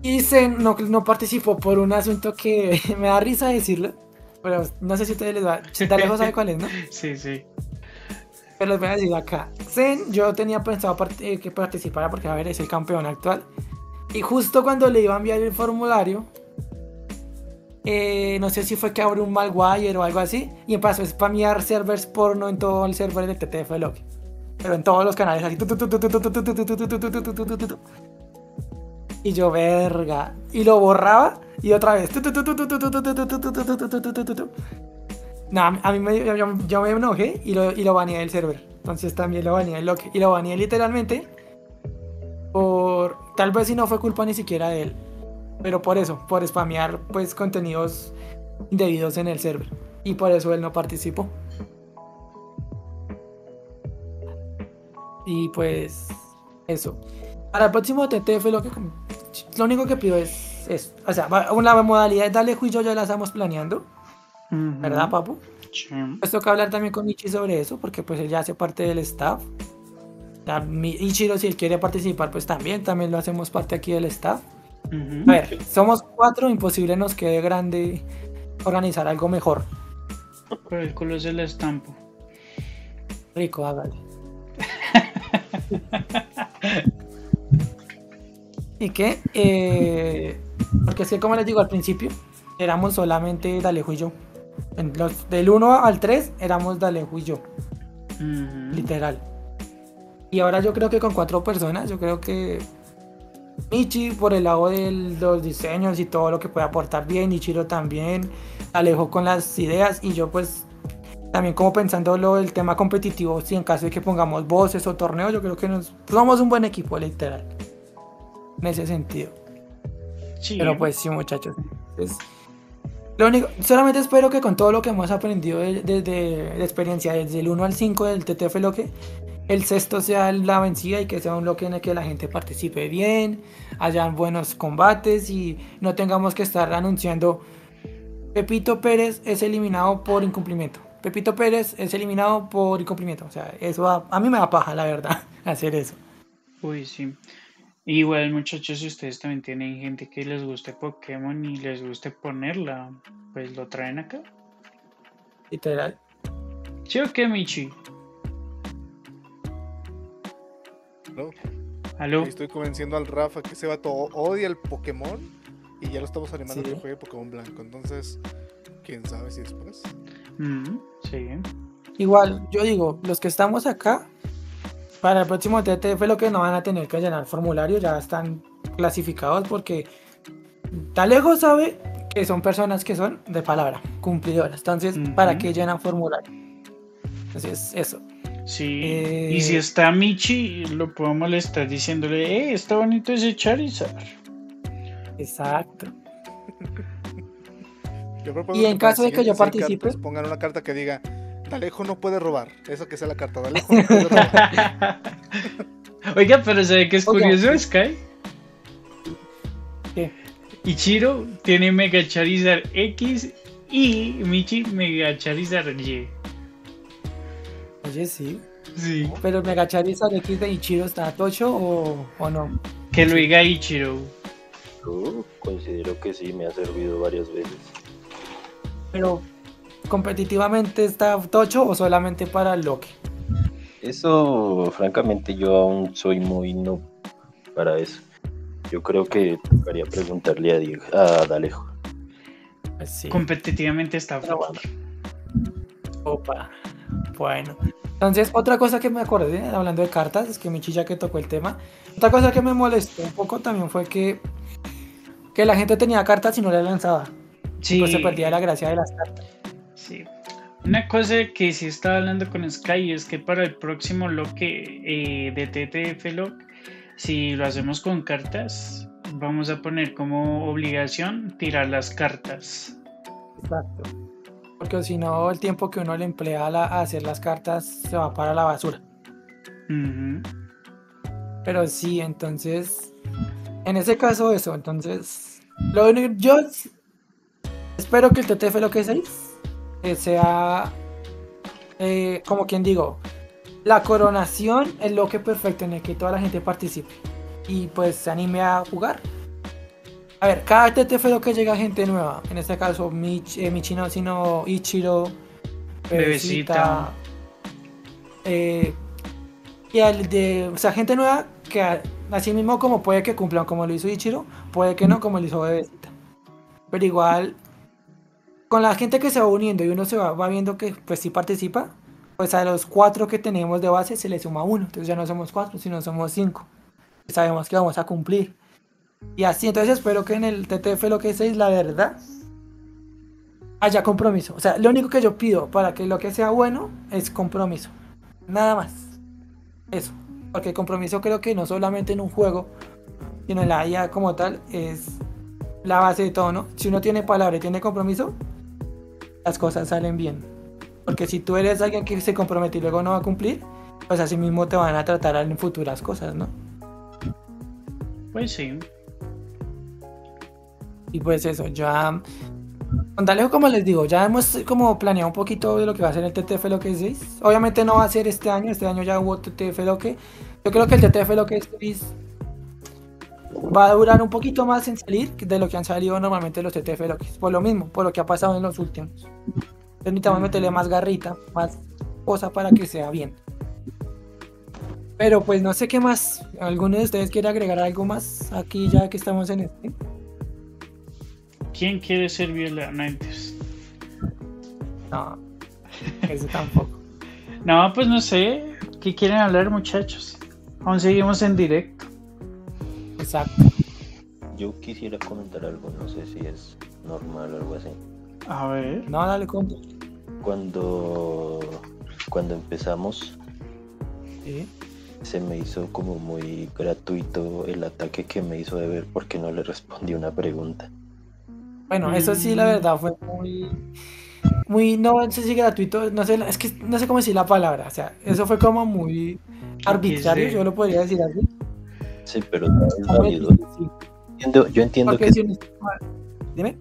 Y se, no, no participó por un asunto que me da risa decirlo. Pero no sé si ustedes les va. Dalejo sabe cuál es, ¿no? Sí, sí. Pero les voy a decir acá. Zen, yo tenía pensado eh, que participara porque, a ver, es el campeón actual. Y justo cuando le iba a enviar el formulario, eh, no sé si fue que abrió un malwire o algo así, y empezó a spamear servers porno en todo el server de TTF Log. Pero en todos los canales, así. Y yo, verga. Y lo borraba y otra vez. No, a mí me, yo, me enojé y lo, y lo baneé del server. Entonces también lo baneé del Y lo baneé literalmente por... Tal vez si no fue culpa ni siquiera de él. Pero por eso, por spamear pues contenidos indebidos en el server. Y por eso él no participó. Y pues eso. Para el próximo TTF lo que lo único que pido es, es o sea, una modalidad de darle juicio ya la estamos planeando. ¿Verdad, papu? Sí. Pues toca hablar también con Ichi sobre eso, porque pues él ya hace parte del staff. Ichiro, si él quiere participar, pues también, también lo hacemos parte aquí del staff. A ver, somos cuatro, imposible nos quede grande organizar algo mejor. Pero el culo se la estampo. Rico, hágale. ¿Y qué? Eh, porque es que como les digo al principio, éramos solamente Dalejo y yo los, del 1 al 3 éramos Dalejo y yo. Literal. Y ahora yo creo que con cuatro personas, yo creo que Michi por el lado de los diseños y todo lo que puede aportar bien, Ichiro también, Alejo con las ideas y yo pues también como pensando lo del tema competitivo, si en caso de que pongamos voces o torneos, yo creo que nos somos un buen equipo, literal. En ese sentido. Pero pues sí, muchachos. Lo único, solamente espero que con todo lo que hemos aprendido desde de, experiencia, desde el 1 al 5 del TTF Loque, el sexto sea la vencida y que sea un loque en el que la gente participe bien, hayan buenos combates y no tengamos que estar anunciando Pepito Pérez es eliminado por incumplimiento. Pepito Pérez es eliminado por incumplimiento. O sea, eso a, mí me da paja, la verdad, hacer eso. Uy, sí. Igual, muchachos, si ustedes también tienen gente que les guste Pokémon y les guste ponerla, pues lo traen acá. Literal. ¿Sí o qué, Michi? ¿No? ¿Aló? Y Estoy convenciendo al Rafa que ese vato odia el Pokémon y ya lo estamos animando Sí. a que juegue Pokémon Blanco. Entonces, quién sabe si después. Mm, sí. Igual, yo digo, los que estamos acá, para el próximo TTF lo que no van a tener que llenar formulario, ya están clasificados porque Talejo sabe que son personas que son de palabra, cumplidoras. Entonces, ¿para qué llenan formulario? Entonces, eso. Sí. Eh, Y si está Michi, lo puedo molestar diciéndole, eh, está bonito ese Charizard. Exacto. Yo propongo Y en caso de que yo participe- cartas pongan una carta que diga: Dalejo no puede robar. Esa que sea la carta. Dalejo no puede robar. Oiga, pero ¿sabe qué es Oiga. curioso, Sky? ¿Qué? Ichiro tiene Mega Charizard X y Michi Mega Charizard Y. Oye, sí. Sí. Pero Mega Charizard X de Ichiro está tocho o, o no. Que lo diga Ichiro. Yo considero que sí, me ha servido varias veces. Pero competitivamente está tocho o solamente para el Loki. Eso, francamente, yo aún soy muy no para eso. Yo creo que tocaría preguntarle a, Diego, a Dalejo. Pues sí. Competitivamente está Pero fuerte. Opa. Bueno. Entonces, otra cosa que me acordé, hablando de cartas, es que mi chilla que tocó el tema. Otra cosa que me molestó un poco también fue que, que la gente tenía cartas y no las lanzaba. Sí. Pues se perdía la gracia de las cartas. Sí. Una cosa que sí estaba hablando con Sky es que para el próximo loque eh, de TTF Lock, si lo hacemos con cartas, vamos a poner como obligación tirar las cartas. Exacto. Porque si no, el tiempo que uno le emplea a, la- a hacer las cartas se va para la basura. Pero sí, entonces, en ese caso eso, entonces, lo único, yo espero que el TTF lo que seis eh, sea, eh, como quien digo, la coronación, el loque perfecto en el que toda la gente participe y pues se anime a jugar. A ver, cada TTF lo que llega gente nueva, en este caso Mich, eh, Michi no, sino Ichiro, Bebecita. Bebecita, eh, y al de, o sea, gente nueva que así mismo como puede que cumplan como lo hizo Ichiro, puede que no como lo hizo Bebecita. Pero igual, con la gente que se va uniendo y uno se va, va viendo que pues sí participa, pues a los cuatro que tenemos de base se le suma uno. Entonces ya no somos cuatro, sino somos cinco. Sabemos que vamos a cumplir. Y así, entonces espero que en el TTF lo que seis, la verdad, haya compromiso. O sea, lo único que yo pido para que lo que sea bueno es compromiso. Nada más. Eso. Porque el compromiso creo que no solamente en un juego, sino en la IA como tal, es la base de todo, ¿no? Si uno tiene palabra y tiene compromiso, las cosas salen bien. Porque si tú eres alguien que se compromete y luego no va a cumplir, pues así mismo te van a tratar en futuras cosas, ¿no? Pues sí. Y pues eso, ya. Con Dalejo, como les digo, ya hemos como planeado un poquito de lo que va a ser el TTF lo que 6. Obviamente no va a ser este año, este año ya hubo TTF lo que. Yo creo que el TTF lo que 6 va a durar un poquito más en salir de lo que han salido normalmente los TTF lo que Por lo mismo, por lo que ha pasado en los últimos. Permítame meterle más garrita, más cosa para que sea bien. Pero pues no sé qué más. ¿Alguno de ustedes quiere agregar algo más aquí ya que estamos en este? ¿Quién quiere ser violentos? No, eso tampoco. No, pues no sé. ¿Qué quieren hablar, muchachos? Aún seguimos en directo. Exacto. Yo quisiera comentar algo, no sé si es normal o algo así. A ver. No, dale conta. Cuando, cuando empezamos, Sí. se me hizo como muy gratuito el ataque que me hizo de ver porque no le respondí una pregunta. Bueno, eso sí, la verdad fue muy. Muy, no sé si gratuito, no sé, es que no sé cómo decir la palabra, o sea, eso fue como muy arbitrario, yo lo podría decir así. Sí, pero no es válido. Entiendo- yo entiendo porque que si Dime.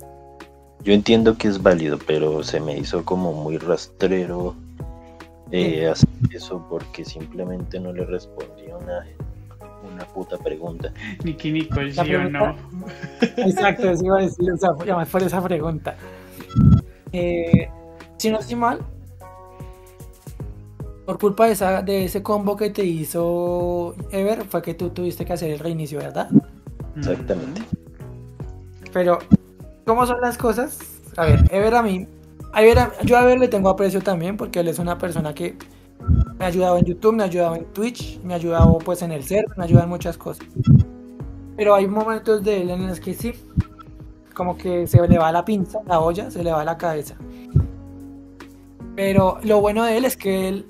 yo entiendo que es válido, pero se me hizo como muy rastrero eh, hacer eso porque simplemente no le respondió nada. Una puta pregunta. Nicky Nicole, sí o no. Exacto, eso iba a decir, o sea, ya por esa pregunta. Eh, si no estoy mal, por culpa de, esa, de ese combo que te hizo Ever, fue que tú tuviste que hacer el reinicio, ¿verdad? Exactamente. Pero, ¿cómo son las cosas? A ver, Ever a mí, a Ever a- yo a Ever le tengo aprecio también porque él es una persona que me ha ayudado en YouTube, me ha ayudado en Twitch, me ha ayudado pues en el server, me ha ayudado en muchas cosas. Pero hay momentos de él en los que sí, como que se le va la pinza, la olla, se le va la cabeza. Pero lo bueno de él es que él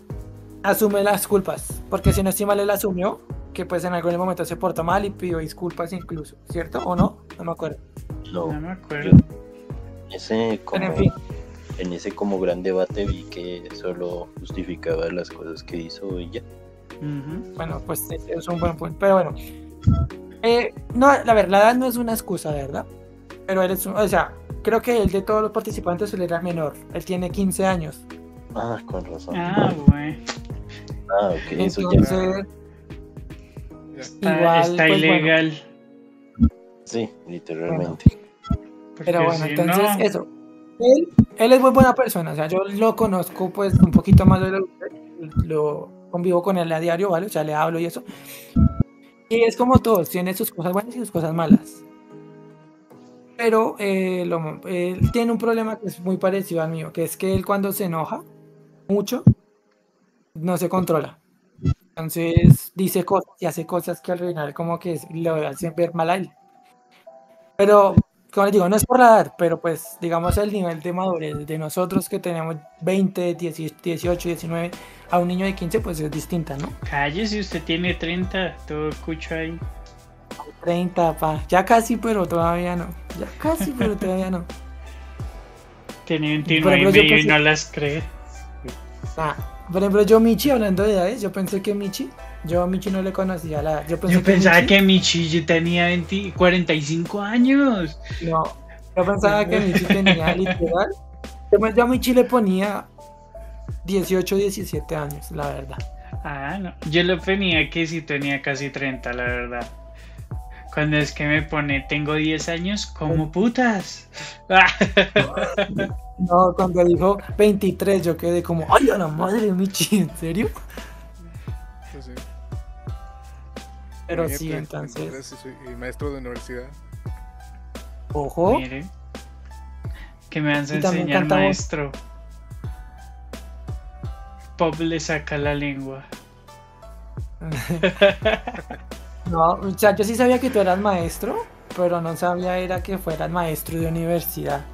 asume las culpas, porque si no estoy mal, él asumió que pues en algún momento se portó mal y pidió disculpas incluso, ¿cierto? ¿O no? No me acuerdo. No, No me acuerdo. ese como, Pero en fin, en ese como gran debate vi que solo justificaba las cosas que hizo y ya. Ujú. bueno, pues es un buen punto. Pero bueno, eh, no, la edad no es una excusa, ¿verdad? Pero él es un, o sea, creo que el de todos los participantes él era menor. Él tiene 15 años. Ah, con razón. Ah, bueno. Ah, ok, eso ya. Entonces, Ya. Está, Igual, está pues, ilegal. Sí, literalmente. pero bueno, si entonces no- eso. Él, él es muy buena persona, o sea, yo lo conozco pues un poquito más lo lo convivo con él a diario, ¿vale? O sea, le hablo y eso. Y es como todos, tiene sus cosas buenas y sus cosas malas. Pero eh, lo- tiene un problema que es muy parecido al mío, que es que él cuando se enoja mucho, no se controla. Entonces dice cosas y hace cosas que al final como que lo hacen ver mal a él. Pero, como les digo, no es por la edad, pero pues digamos el nivel de madurez de nosotros que tenemos 20, 18, 19, a un niño de 15 pues es distinta, ¿no? Cállese, usted tiene 30, todo escucho ahí. 30, pa. Ya casi, pero todavía no. Ya casi, pero todavía no. Tiene Por 29 y ejemplo, medio y no las cree. Ah, por ejemplo, yo Michi, hablando de edades, yo pensé que Michi, yo a Michi no le conocía la edad. Yo pensé Yo pensaba Michi- que Michi tenía 20 45 años. No, yo pensaba que Michi tenía literal. Yo, yo a Michi le ponía 18, 17 años, la verdad. Ah, no. Yo lo tenía que sí tenía casi 30, la verdad. Cuando es que me pone, tengo 10 años, como putas. No, cuando dijo 23, yo quedé como, ay, a la madre, Michi, ¿en serio? Pues sí. Pero sí, entonces, 23 y maestro de universidad. ojo. Mire. ¿Qué me vas a enseñar, maestro? Pop le saca la lengua. No, o sea, yo sí sabía que tú eras maestro, pero no sabía era que fueras maestro de universidad.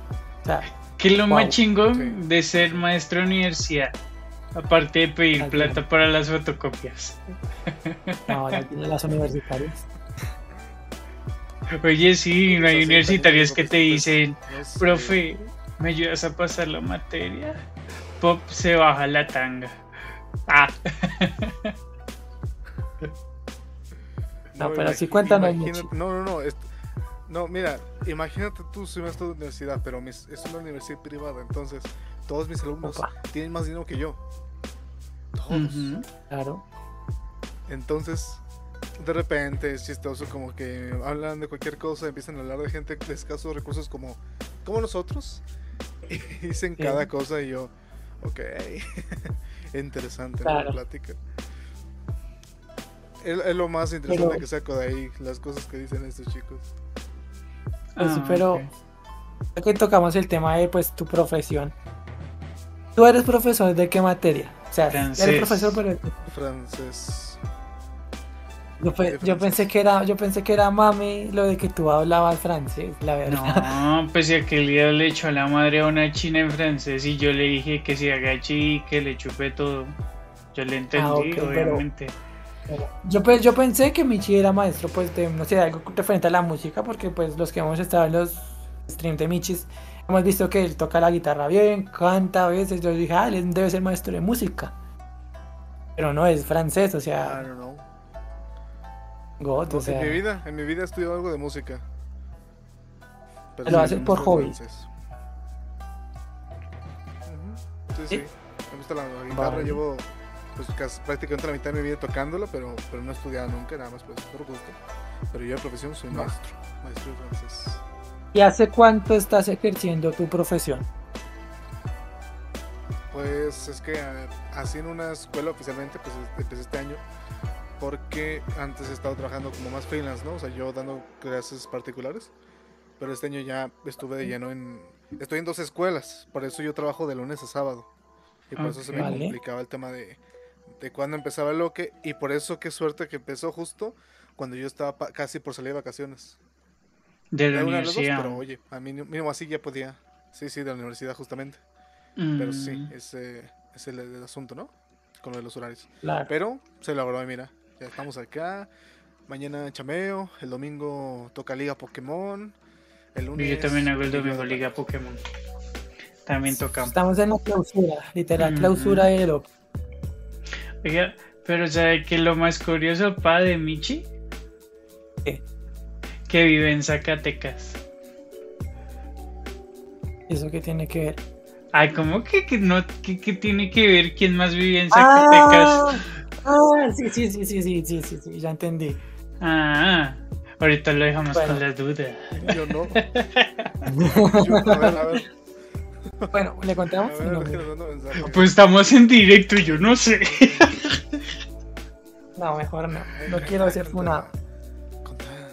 O sea, ¿Qué es lo Wow. más chingón Sí. de ser maestro de universidad? Aparte de pedir plata para las fotocopias. no, ya tiene las universitarias. Oye, sí, no hay universitarios que te pues, dicen, no profe, ¿me ayudas a pasar la materia? Pop se baja la tanga. Ah, No, pero sí, cuéntanos. No, no, no. no, mira, imagínate tú, soy maestro de universidad, pero mis- es una universidad privada, entonces todos mis alumnos Opa. tienen más dinero que yo. Todos. Claro. Entonces, de repente es chistoso como que hablan de cualquier cosa, empiezan a hablar de gente de escasos recursos como, como nosotros. Y dicen Sí. cada cosa y yo, ok, interesante la plática. Es, es lo más interesante Pero- que saco de ahí, las cosas que dicen estos chicos. Pues Ah, pero ok. ya que tocamos el tema de pues tu profesión. ¿Tú eres profesor de qué materia? O sea, Francés. eres profesor, pero Francés. yo, pe- pensé que era, yo pensé que era mami lo de que tú hablabas francés, la verdad. No, pues si aquel día le echó a la madre a una china en francés y yo le dije que se agache y que le chupe todo. Yo le entendí, Ah, pero- obviamente. Yo, pe- yo pensé que Michi era maestro, pues, de, no sé, algo referente a la música, porque, pues, los que hemos estado en los streams de Michis, hemos visto que él toca la guitarra bien, canta a veces, yo dije, ah, él debe ser maestro de música. Pero no, es francés, o I sea, don't know. God, o en sea, mi vida, en mi vida he estudiado algo de música. Pero Lo sí, haces por hobby. Sí, ¿Sí? sí. Me gusta la, guitarra, Vale. llevo pues casi, prácticamente la mitad de mi vida tocándolo, pero, pero no he estudiado nunca, nada más pues, por gusto. Pero yo de profesión soy maestro, maestro de francés. ¿Y hace cuánto estás ejerciendo tu profesión? Pues es que así en una escuela oficialmente, pues empecé este año, porque antes he estado trabajando como más freelance, ¿no? O sea, yo dando clases particulares, pero este año ya estuve de lleno en... Estoy en dos escuelas, por eso yo trabajo de lunes a sábado. Y por eso se me. Vale. complicaba el tema de, de cuándo empezaba el loque, y por eso qué suerte que empezó justo cuando yo estaba casi por salir de vacaciones. De la Era una de las dos, universidad. pero oye, a mí mínimo así ya podía. Sí, sí, de la universidad justamente. Pero sí, Mm, ese es el, el asunto, ¿no? Con lo de los horarios. Claro. Pero se logró, y mira, ya estamos acá. Mañana chameo, el domingo toca Liga Pokémon. El lunes. Yo también hago el domingo Liga. Pokémon. También tocamos. Estamos en la clausura, literal, Ujú. clausura de lo Oiga, pero ¿sabe qué es lo más curioso, pa, de Michi? ¿Qué? Que vive en Zacatecas. ¿Eso que tiene que ver? Ay, ¿cómo que, que no? ¿Qué, qué tiene que ver quién más vive en Zacatecas? Ah, ah, sí, sí, sí, sí, sí, sí, sí, sí, ya entendí. Ah, ahorita lo dejamos Bueno. con la duda. Yo no. Yo, a ver, a ver. Bueno, le contamos. ver, No. Pues estamos en directo, yo no sé. no, mejor no. No quiero ser funado.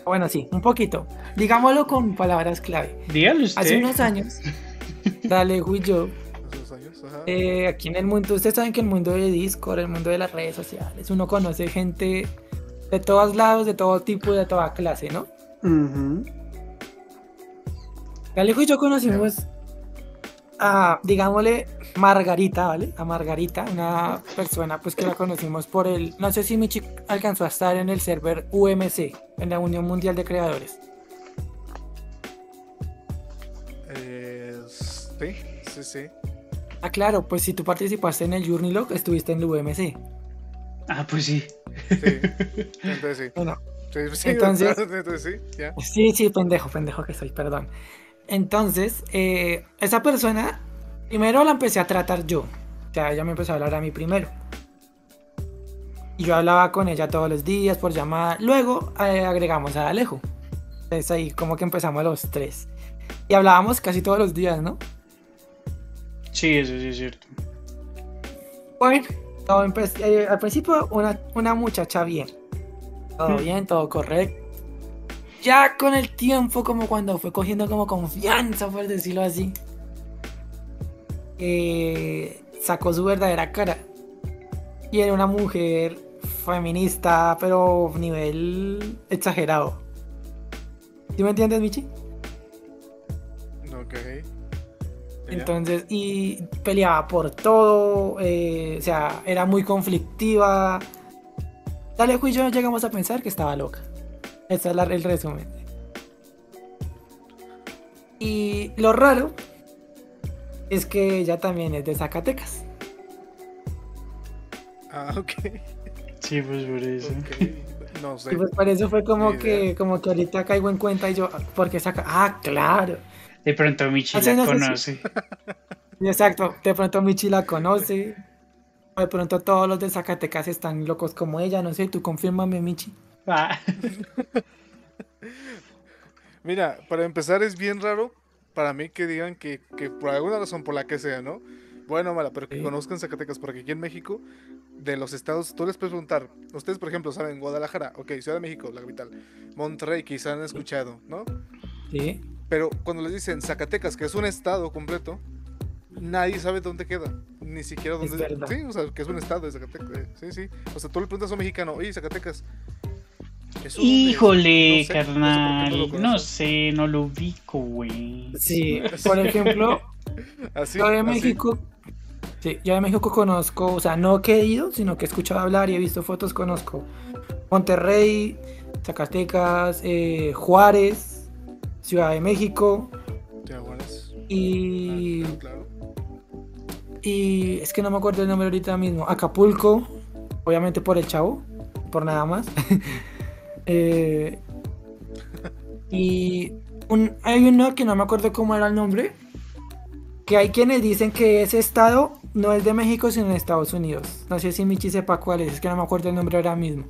Bueno, sí, un poquito. Digámoslo con palabras clave. Dígalo usted. Hace unos años, Dalejo y yo, Hace dos años, ajá. eh, aquí en el mundo, ustedes saben que el mundo de Discord, el mundo de las redes sociales, uno conoce gente de todos lados, de todo tipo, de toda clase, ¿no? Galejo y yo conocimos a, digámosle, Margarita, ¿vale? A Margarita, una persona pues que la conocimos por el, no sé si Michi alcanzó a estar en el server UMC, en la Unión Mundial de Creadores. Eh, sí, sí, sí. Ah, claro, pues si tú participaste en el Journey Log, estuviste en el UMC. Ah, pues sí. Sí. Entonces sí. Bueno, Sí, sí, Entonces- entonces sí, ya. sí, sí, pendejo, pendejo que soy, perdón. Entonces, eh, esa persona, primero la empecé a tratar yo. O sea, ella me empezó a hablar a mí primero. Y yo hablaba con ella todos los días por llamada. Luego eh, agregamos a Alejo. Entonces ahí como que empezamos los tres. Y hablábamos casi todos los días, ¿no? Sí, eso sí es cierto. Bueno, todo eh, al principio una, una muchacha bien. Todo Mm. bien, todo correcto. Ya con el tiempo, como cuando fue cogiendo como confianza, por decirlo así, eh, sacó su verdadera cara. Y era una mujer feminista, pero nivel exagerado. ¿Sí me entiendes, Michi? Ok. Entonces, y peleaba por todo, eh, o sea, era muy conflictiva. Dalejo y yo llegamos a pensar que estaba loca. Ese es la- el resumen. Y lo raro es que ella también es de Zacatecas. Ah, ok. Sí, pues por eso. No sé. Y pues por eso fue como que, como que ahorita caigo en cuenta y yo, ¿por qué saca? Ah, claro. De pronto Michi la no sé si- conoce. Exacto, de pronto Michi la conoce. O de pronto todos los de Zacatecas están locos como ella, no sé, tú confírmame, Michi. Ah, Mira, para empezar es bien raro para mí que digan que, que por alguna razón, por la que sea, ¿no? Bueno o mala, pero que Sí. conozcan Zacatecas, porque aquí en México, de los estados, tú les puedes preguntar, ustedes por ejemplo saben Guadalajara, ok, Ciudad de México, la capital, Monterrey, quizá han escuchado, ¿no? Sí. Pero cuando les dicen Zacatecas, que es un estado completo, nadie sabe dónde queda, ni siquiera Es dónde... verdad. Sí, o sea, que es un estado de Zacatecas, eh, sí, sí. O sea, tú le preguntas a un mexicano, oye, Zacatecas. ¿Eso dónde es?" Híjole, No sé no carnal. No sé, no lo ubico, güey. Sí, por ejemplo, Así, yo de así. México, sí, yo de México conozco, o sea, no que he ido, sino que he escuchado hablar y he visto fotos, conozco Monterrey, Zacatecas, eh, Juárez, Ciudad de México y, ah, claro. y es que no me acuerdo el nombre ahorita mismo, Acapulco, obviamente por el chavo, por nada más. Eh, y un- hay uno que no me acuerdo cómo era el nombre, que hay quienes dicen que ese estado no es de México, sino de Estados Unidos. No sé si Michi sepa cuál es, es que no me acuerdo el nombre ahora mismo.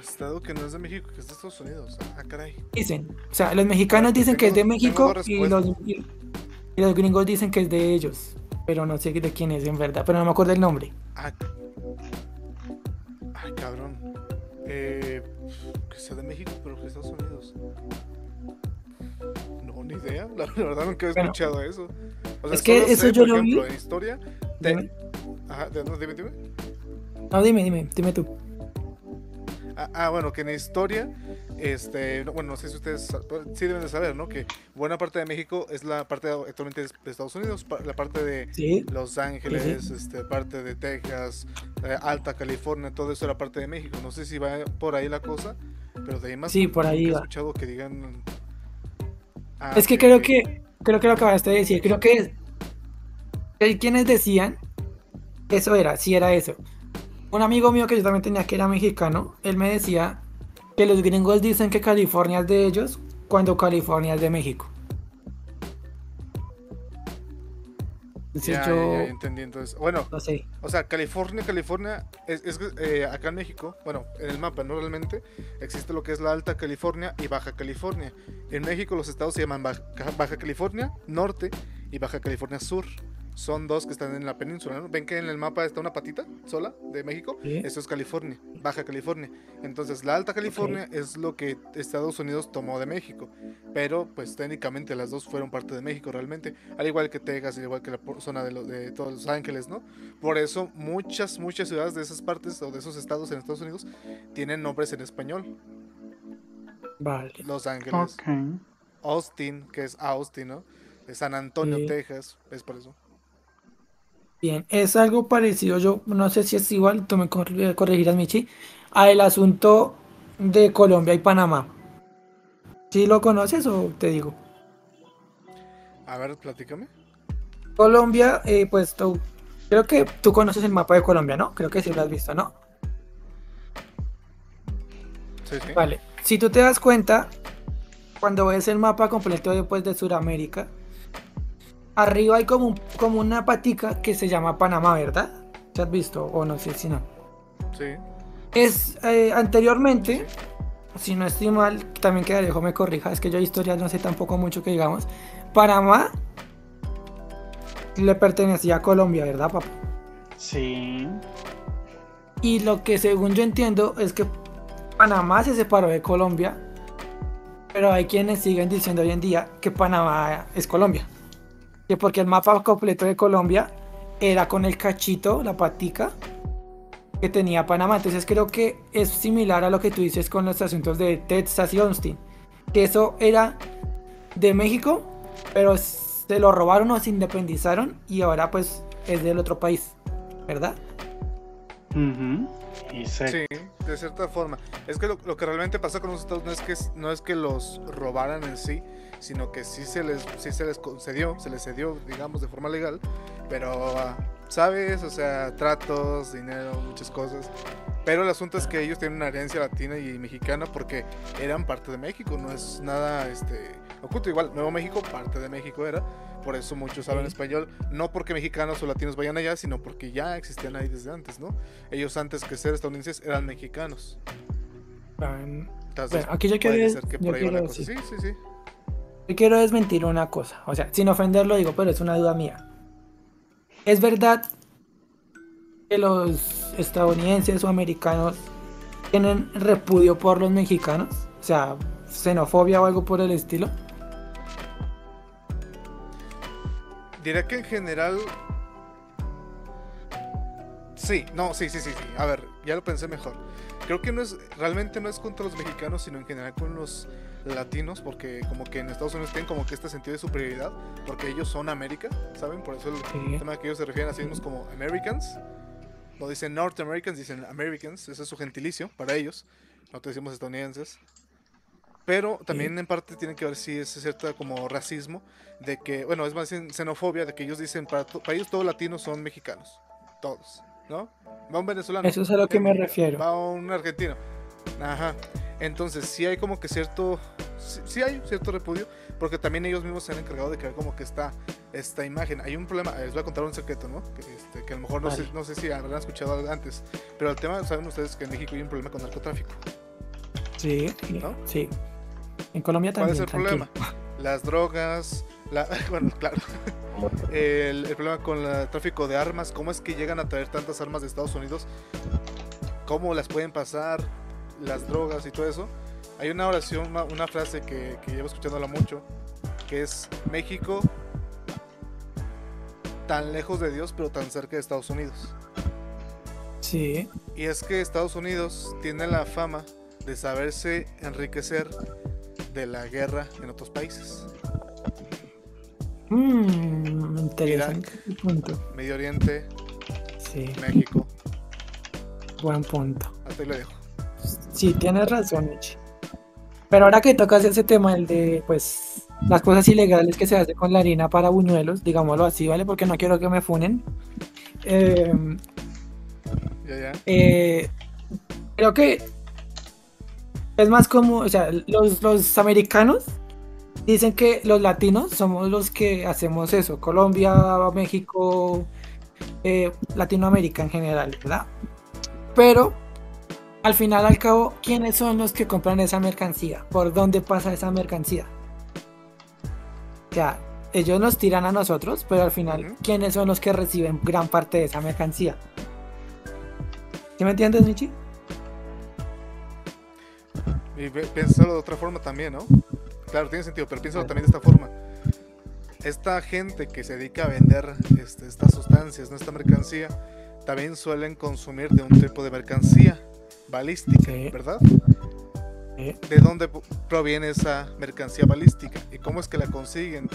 Estado que no es de México, que es de Estados Unidos. Ah, caray. Dicen, o sea, los mexicanos dicen que es de México y los, y y los gringos dicen que es de ellos. Pero no sé de quién es en verdad, pero no me acuerdo el nombre. Ah. Ay, cabrón. Eh, que sea de México, pero que de Estados Unidos. No, ni idea. La, la verdad nunca he Bueno. escuchado eso. O Es que eso sé, yo por lo ejemplo, vi. en historia. te- Dime. Ajá, de- no, dime, dime. No, dime, dime, dime tú. Ah, ah, bueno, que en historia, este, no, bueno, no sé si ustedes pero sí deben de saber, ¿no? Que buena parte de México es la parte actualmente de Estados Unidos, la parte de Sí, Los Ángeles, este, parte de Texas, eh, Alta California, todo eso era parte de México. No sé si va por ahí la cosa, pero de ahí más. Sí, por ahí he va. escuchado que digan. Ah, es que creo que, creo que lo acabaste de decir, creo que hay quienes decían, eso era, sí era eso. Un amigo mío que yo también tenía que era mexicano, él me decía que los gringos dicen que California es de ellos cuando California es de México. Entonces Ya, yo, ya, ya entendí. Entonces, bueno, no sé, O sea, California, California, es, es eh, acá en México, bueno, en el mapa, ¿no? Realmente existe lo que es la Alta California y Baja California. En México los estados se llaman Baja, Baja California Norte y Baja California Sur. Son dos que están en la península, ¿no? ¿Ven que en el mapa está una patita sola de México? Sí. Eso es California, Baja California. Entonces, la Alta California es lo que Estados Unidos tomó de México. Pero, pues técnicamente las dos fueron parte de México realmente. Al igual que Texas, al igual que la zona de, lo- de todos Los Ángeles, ¿no? Por eso muchas, muchas ciudades de esas partes o de esos estados en Estados Unidos tienen nombres en español. vale. Los Ángeles. Austin, que es Austin, ¿no? San Antonio, Sí. Texas, es por eso. Bien, es algo parecido, yo no sé si es igual, tú me cor- eh, corregirás, Michi, a el asunto de Colombia y Panamá. ¿Sí lo conoces o te digo? A ver, platícame. Colombia, eh, pues tú, creo que tú conoces el mapa de Colombia, ¿no? Creo que sí lo has visto, ¿no? Sí, sí. Vale, si tú te das cuenta, cuando ves el mapa completo después de Sudamérica, arriba hay como, un- como una patica que se llama Panamá, ¿verdad? ¿Te has visto? O no sé si no. Sí. Es eh, anteriormente, si no estoy mal, también que Alejo me corrija, es que yo de historia no sé tampoco mucho que digamos. Panamá le pertenecía a Colombia, ¿verdad, papá? Sí. Y lo que según yo entiendo es que Panamá se separó de Colombia, pero hay quienes siguen diciendo hoy en día que Panamá es Colombia. Que porque el mapa completo de Colombia era con el cachito, la patica que tenía Panamá. Entonces creo que es similar a lo que tú dices con los asuntos de Texas y Austin. Que eso era de México, pero se lo robaron o se independizaron y ahora pues es del otro país, ¿verdad? Exacto. Sí, de cierta forma. Es que lo, lo que realmente pasa con los estados no es que no es que los robaran en sí, sino que sí se les sí se les concedió, se les cedió, digamos, de forma legal, pero ah, sabes, o sea, tratos, dinero, muchas cosas. Pero el asunto es que ellos tienen una herencia latina y mexicana porque eran parte de México, no es nada este oculto igual, Nuevo México parte de México era, por eso muchos hablan Sí. español, no porque mexicanos o latinos vayan allá, sino porque ya existían ahí desde antes, ¿no? Ellos antes que ser estadounidenses eran mexicanos. Ah, Entonces, Bueno, aquí puede quiero, que decir- Sí, sí, sí. Yo quiero desmentir una cosa, o sea, sin ofenderlo digo, pero es una duda mía. ¿Es verdad que los estadounidenses o americanos tienen repudio por los mexicanos? O sea, xenofobia o algo por el estilo. Diré que en general. Sí, no, sí, sí, sí, sí. A ver, ya lo pensé mejor. Creo que no es, realmente no es contra los mexicanos, sino en general con los latinos, porque como que en Estados Unidos tienen como que este sentido de superioridad, porque ellos son América, ¿saben? Por eso el Sí. tema que ellos se refieren a sí mismos como Americans. No dicen North Americans, dicen Americans, ese es su gentilicio para ellos. No te decimos estadounidenses. Pero también en parte tiene que ver si es cierto como racismo, de que, bueno, es más xenofobia, de que ellos dicen, para, to- para ellos todos latinos son mexicanos, todos, ¿no? Va un venezolano. Eso es a lo que me eh, refiero. Va un argentino. Ajá. Entonces, sí hay como que cierto sí, hay cierto repudio, porque también ellos mismos se han encargado de crear como que esta, esta imagen. Hay un problema, les voy a contar un secreto, ¿no? Que, este, que a lo mejor no, sé, no sé si habrán escuchado antes, pero el tema, saben ustedes que en México hay un problema con narcotráfico. Sí, sí. En Colombia también. ¿Cuál es el problema? Las drogas, la, bueno, claro. El, el, problema con el tráfico de armas, cómo es que llegan a traer tantas armas de Estados Unidos, cómo las pueden pasar, las drogas y todo eso. Hay una oración, una, frase que, que llevo escuchándola mucho, que es México tan lejos de Dios, pero tan cerca de Estados Unidos. Sí. Y es que Estados Unidos tiene la fama de saberse enriquecer de la guerra en otros países. Mmm, interesante punto. Medio Oriente, sí. México. Buen punto. Hasta ahí lo dejo. Sí, tienes razón, Michi. Pero ahora que tocas ese tema, el de pues las cosas ilegales que se hace con la harina para buñuelos, digámoslo así, ¿vale? Porque no quiero que me funen. Eh, ya, ya. Eh, creo que es más como, o sea, los, los americanos dicen que los latinos somos los que hacemos eso, Colombia, México, eh, Latinoamérica en general, ¿verdad? Pero al final, al cabo, ¿quiénes son los que compran esa mercancía? ¿Por dónde pasa esa mercancía? O sea, ellos nos tiran a nosotros, pero al final, ¿quiénes son los que reciben gran parte de esa mercancía? ¿Sí me entiendes, Michi? Y piénsalo de otra forma también, ¿no? Claro, tiene sentido, pero piénsalo también de esta forma. Esta gente que se dedica a vender este, estas sustancias, ¿no? esta mercancía, también suelen consumir de un tipo de mercancía balística, ¿verdad? ¿De dónde proviene esa mercancía balística y cómo es que la consiguen?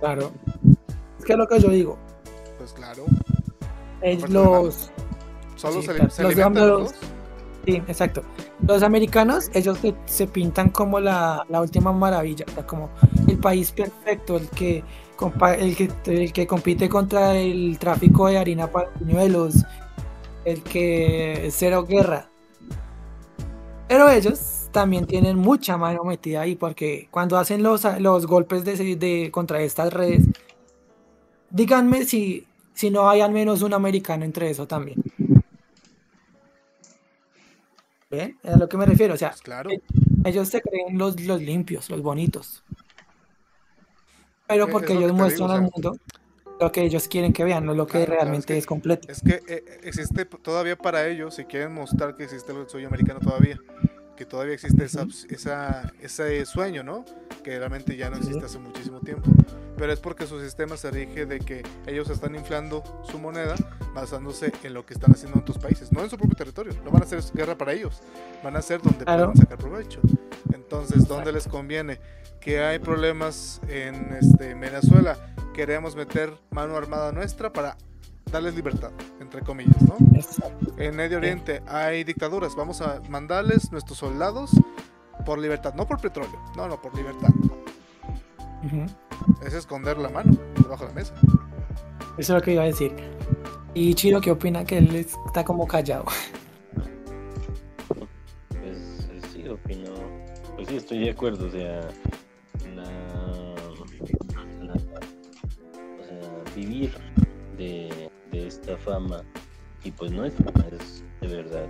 Claro. Es que es lo que yo digo. Pues claro. los. Solo se, los, Sí, exacto. Los americanos, ellos se, pintan como la, última maravilla, como el país perfecto, el que, el que, el que compite contra el tráfico de harina para puñuelos, el que cero guerra. Pero ellos también tienen mucha mano metida ahí porque cuando hacen los, los golpes de, contra estas redes, díganme si, si no hay al menos un americano entre eso también. ¿Ven? Es a lo que me refiero. O sea, pues claro. ellos se creen los, los limpios, los bonitos. Pero porque ellos muestran al mundo lo que ellos quieren que vean, no lo que realmente es, completo. Es que eh, existe todavía para ellos, si quieren mostrar que existe el sueño americano todavía, que todavía existe esa, esa, ese sueño, ¿no? Que realmente ya no existe hace muchísimo tiempo. Pero es porque su sistema se rige de que ellos están inflando su moneda basándose en lo que están haciendo en otros países, no en su propio territorio. No van a hacer guerra para ellos, van a hacer donde puedan sacar provecho. Entonces, ¿dónde les conviene? Que hay problemas en este, Venezuela queremos meter mano armada nuestra para darles libertad, entre comillas, ¿no? En Medio Oriente hay dictaduras, vamos a mandarles nuestros soldados por libertad, no por petróleo, no, no, por libertad. Es esconder la mano debajo de la mesa. Eso es lo que iba a decir. Y Chiro, ¿qué opina? Que él está como callado. Pues sí, opino. Pues sí, estoy de acuerdo. O sea, vivir de, esta fama. Y pues no es fama, es de verdad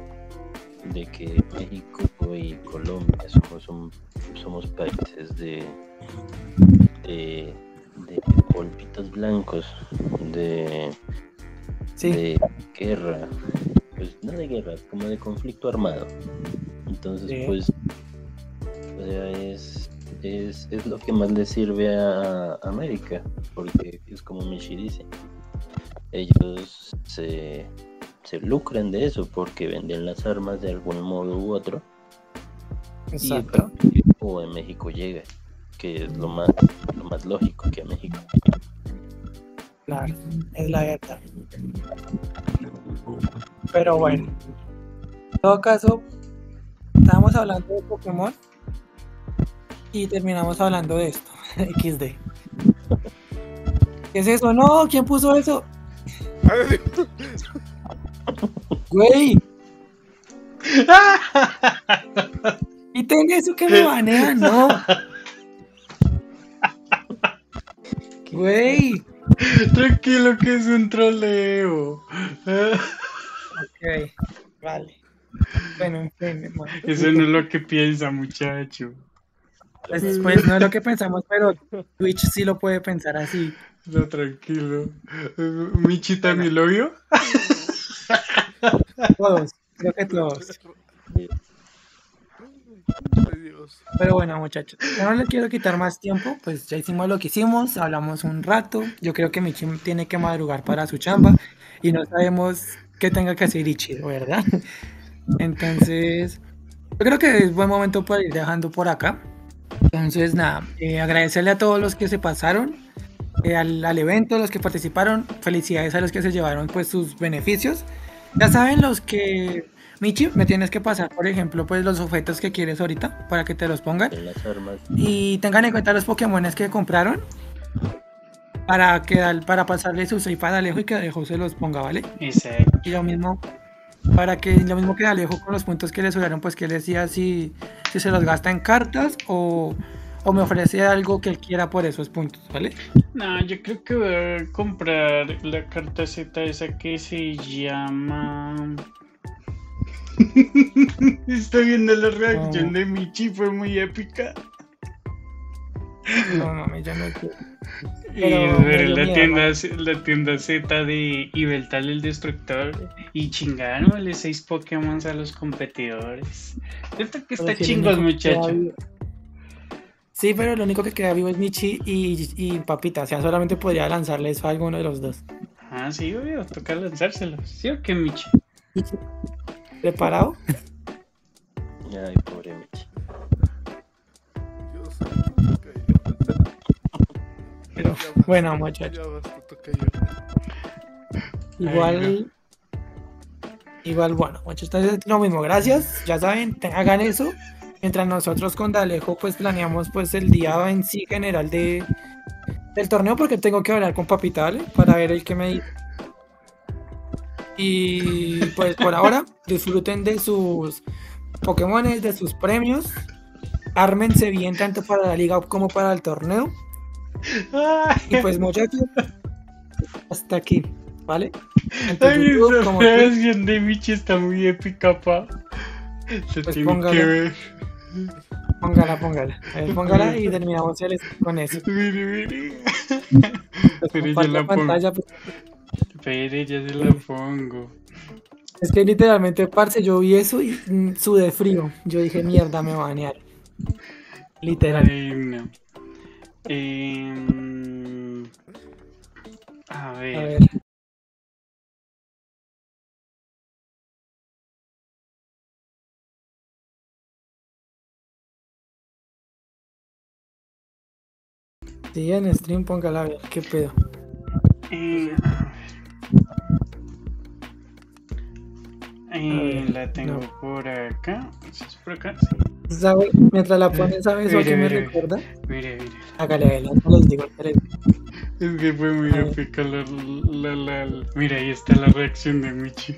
de que México y Colombia somos somos países de, de, polpitos blancos de, de guerra pues no de guerra como de conflicto armado. Entonces pues o sea es es, es lo que más le sirve a América, porque es como Michi dice, ellos se, se lucran de eso porque venden las armas de algún modo u otro. Exacto. o en México llega, que es lo más, lo más lógico que a México. Claro, es la verdad. Pero bueno, en todo caso, estábamos hablando de Pokémon y terminamos hablando de esto. XD. ¿Qué es eso? No, ¿quién puso eso? Güey. Quiten eso que me banean, no. Güey. Tranquilo que es un troleo. Ok, vale. Bueno, en fin. Eso no es lo que piensa, muchacho. Pues, pues no es lo que pensamos, pero Twitch sí lo puede pensar así. No, tranquilo. ¿Michi también lo vio? Todos, creo que todos. Ay, Dios. Pero bueno, muchachos, ya no le quiero quitar más tiempo, pues ya hicimos lo que hicimos, hablamos un rato. Yo creo que Michi tiene que madrugar para su chamba y no sabemos qué tenga que hacer Ichi, ¿verdad? Entonces, yo creo que es buen momento para ir dejando por acá. Entonces, nada, eh, agradecerle a todos los que se pasaron eh, al, al evento, los que participaron. Felicidades a los que se llevaron pues sus beneficios. Ya saben los que... Michi, me tienes que pasar, por ejemplo, pues los objetos que quieres ahorita para que te los pongan. En las armas. Y tengan en cuenta los Pokémones que compraron para que para pasarle su save a Alejo y que Alejo se los ponga, ¿vale? Exacto. Y lo mismo para que lo mismo que Alejo con los puntos que le subieron, pues que él decía si, si se los gasta en cartas o, o me ofrece algo que él quiera por esos puntos, ¿vale? No, yo creo que voy a comprar la carta Z esa que se llama. Estoy viendo la reacción de Michi, fue muy épica. No, mami, ya no quiero. Y ver la miedo, tienda, la tienda Z de Ibeltal el Destructor y chingaronle seis Pokémon a los competidores. Esto que está si chingos, muchacho. vivo- Sí, pero lo único que queda vivo es Michi y, y Papita. O sea, solamente podría lanzarle eso a alguno de los dos. Ah, sí, obvio, toca lanzárselos. ¿Sí o qué, Michi? ¿Preparado? Ay, pobre Michi. Bueno, muchachos. Igual, igual, bueno, muchachos, entonces lo mismo, gracias, ya saben, hagan eso, mientras nosotros con Dalejo pues planeamos pues el día en sí general de del torneo porque tengo que hablar con Papita, ¿vale? Para ver el que me dice. Y pues por ahora disfruten de sus Pokémones, de sus premios, ármense bien tanto para la liga como para el torneo. Y pues muchachos, hasta aquí, ¿vale? Tanto Ay, YouTube esa reacción de Michi está muy épica, pa. Se Pues tiene póngala. que ver. póngala, póngala. A ver, póngala y terminamos el con eso. Mire, mire. Pues, Pero yo la pongo. pantalla, pues, Espere, ya se la pongo. Es que literalmente, parce, yo vi eso y mm, sudé frío. Yo dije, mierda, me banear. Literal. Ay, no. Em, a A ver. Sí, en stream póngala a ver, qué pedo. Eh, eh, ver, la tengo no. por acá. ¿Sí ¿Es por acá? Sí. ¿Sabe? Mientras la pones, ¿sabes a Mire, qué me mire. recuerda? Mire, mire. Hágale, adelante, les digo. Es que fue muy A épica la, la, la, la- Mira, ahí está la reacción de Michi.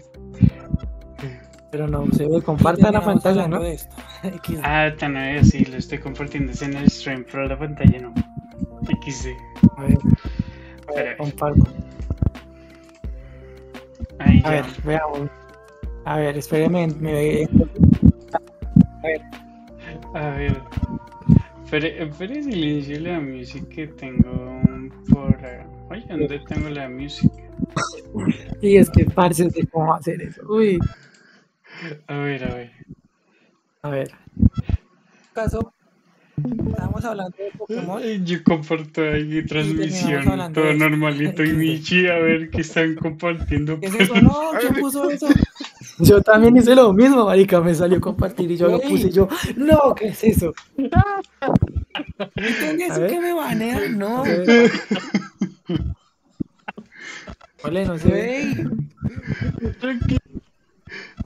Pero no, se ve, comparta la pantalla, ¿no? Ah, tan es, sí, lo estoy compartiendo es en el stream, pero la pantalla no. XD. A ver, a ver, comparto. Ahí A ya. ver, veamos. A ver, espéreme, me A ver. Espere, espere silencio la música que tengo por. Oye, ¿dónde tengo la música? Y es que parce de cómo hacer eso. Uy, A ver, a ver. a ver. caso, estábamos hablando de Pokémon. Ay, Yo comparto ahí transmisión, todo de normalito. Y. Michi, a ver qué están compartiendo. ¿Qué es eso? No, ¿quién puso eso? Yo también hice lo mismo, marica, me salió compartir y yo lo puse y yo, no, ¿qué es eso? ¿Qué A eso que me banean? No. Ole, no sé. Güey. Tranquilo.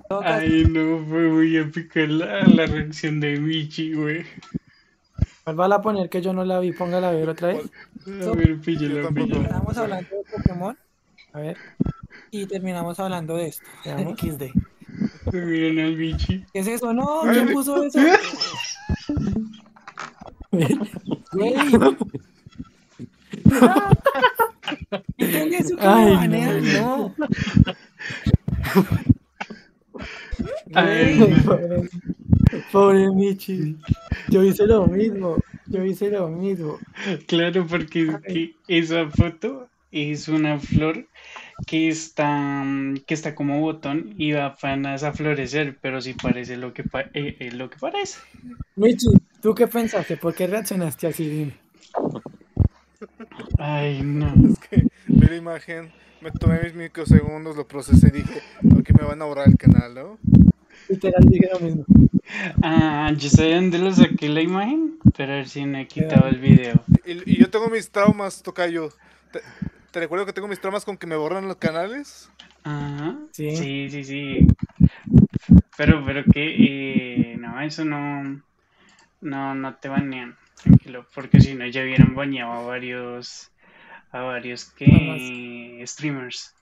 Toca- Ay, no, fue muy épica la, la reacción de Michi, güey. Vuelva a poner que yo no la vi, póngala a ver otra vez. A ver, tampoco. píllala. Estábamos hablando de Pokémon A ver, y terminamos hablando de esto. XD. Miren al bichi. ¿Qué es eso? No, ¿quién puso eso? Güey. Eso que Ay, me no, banean. no. Ay, pobre- Pobre Michi. Yo hice lo mismo. Yo hice lo mismo. Claro, porque es que esa foto es una flor que está, que está como botón y va apenas a florecer, pero sí parece lo que, pa- eh, eh, lo que parece. Michi, ¿tú qué pensaste? ¿Por qué reaccionaste así? Dime. Ay, no. Es que vi la imagen, me tomé mis microsegundos, lo procesé y dije, ok, me van a borrar el canal, ¿no? Literal dije lo mismo. Ah, yo sé de dónde lo saqué la imagen, pero a ver si no he quitado el video. Y, y yo tengo mis traumas, Tocayo. Te, te recuerdo que tengo mis traumas con que me borran los canales. Ajá. Sí. Sí, sí, sí. Pero, pero que, eh, no, eso no, no, no te banean, tranquilo, porque si no ya hubieran baneado a varios, a varios que streamers.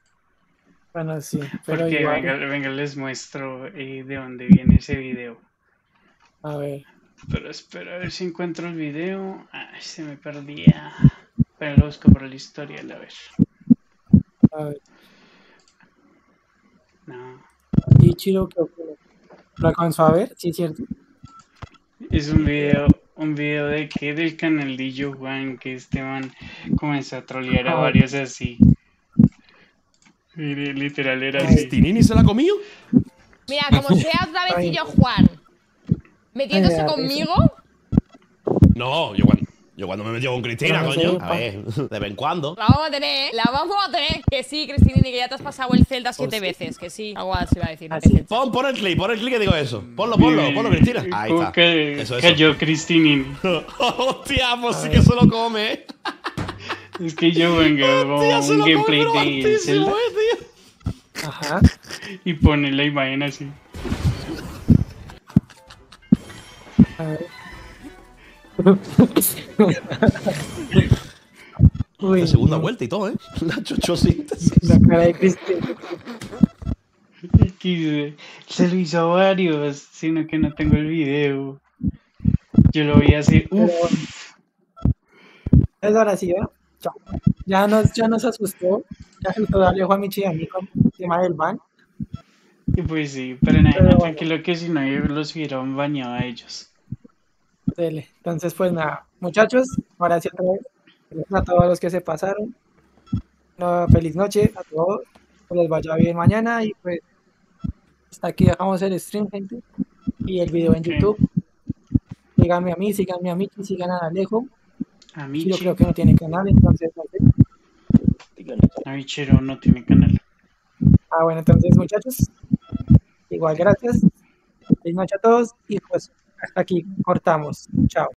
Bueno, sí. Pero Porque igual, venga, venga, les muestro eh, de dónde viene ese video. a ver. Pero espera a ver si encuentro el video. Ay, se me perdía. Pero lo busco por la historia, a ver. A ver. No. ¿Y Chiro qué opina? ¿Lo alcanzó a ver? Sí, es cierto. Es un video, un video de que del canal de Yo Juan, que este man comenzó a trolear a Ah. varios así. Mire, literal era así. ¿Cristinini se la comió? Mira, como sea otra vez Ay. y yo Juan metiéndose Ay, conmigo, No, yo cuando, yo cuando me metió con Cristina, coño. A ver, de vez en cuando. la vamos a tener, ¿eh? La vamos a tener. Que sí, Cristinini, que ya te has pasado el Zelda siete veces. Que sí, algo así iba a decir. Pon, pon el clip, pon el clip que digo eso. Ponlo, ponlo, ponlo, Cristina. Ahí está. que Eso, eso. cayó Cristinini. Hostia, pues sí que se lo come. ¿eh? Es que yo vengo Hostia, se un gameplay de Zelda eh, tío. Ajá. y pone la imagen así. A ver. Uy, La segunda no. vuelta y todo, ¿eh? La chochosíntesis. La cara de Cristina. Que se, se lo hizo a varios, sino que no tengo el video. Yo lo vi así, bueno. Entonces ahora sí. Chao. Ya nos, ya nos asustó. Ya asustó darle a Michi y a mí con el tema del ban. y pues sí, pero nada, Pero no, bueno. tranquilo que si no yo los hubieran bañado a ellos. Dele. Entonces, pues nada, muchachos, ahora sí otra vez. Gracias a todos los que se pasaron. Una feliz noche a todos. Que les vaya bien mañana y pues hasta aquí dejamos el stream, gente. Y el video en. YouTube. Síganme a mí, síganme a Michi, sigan a Alejo. A mí, yo creo que no tiene canal, entonces a Bichero no tiene canal. Ah, bueno, entonces muchachos, igual gracias. Feliz noche a todos y pues hasta aquí cortamos. Chao.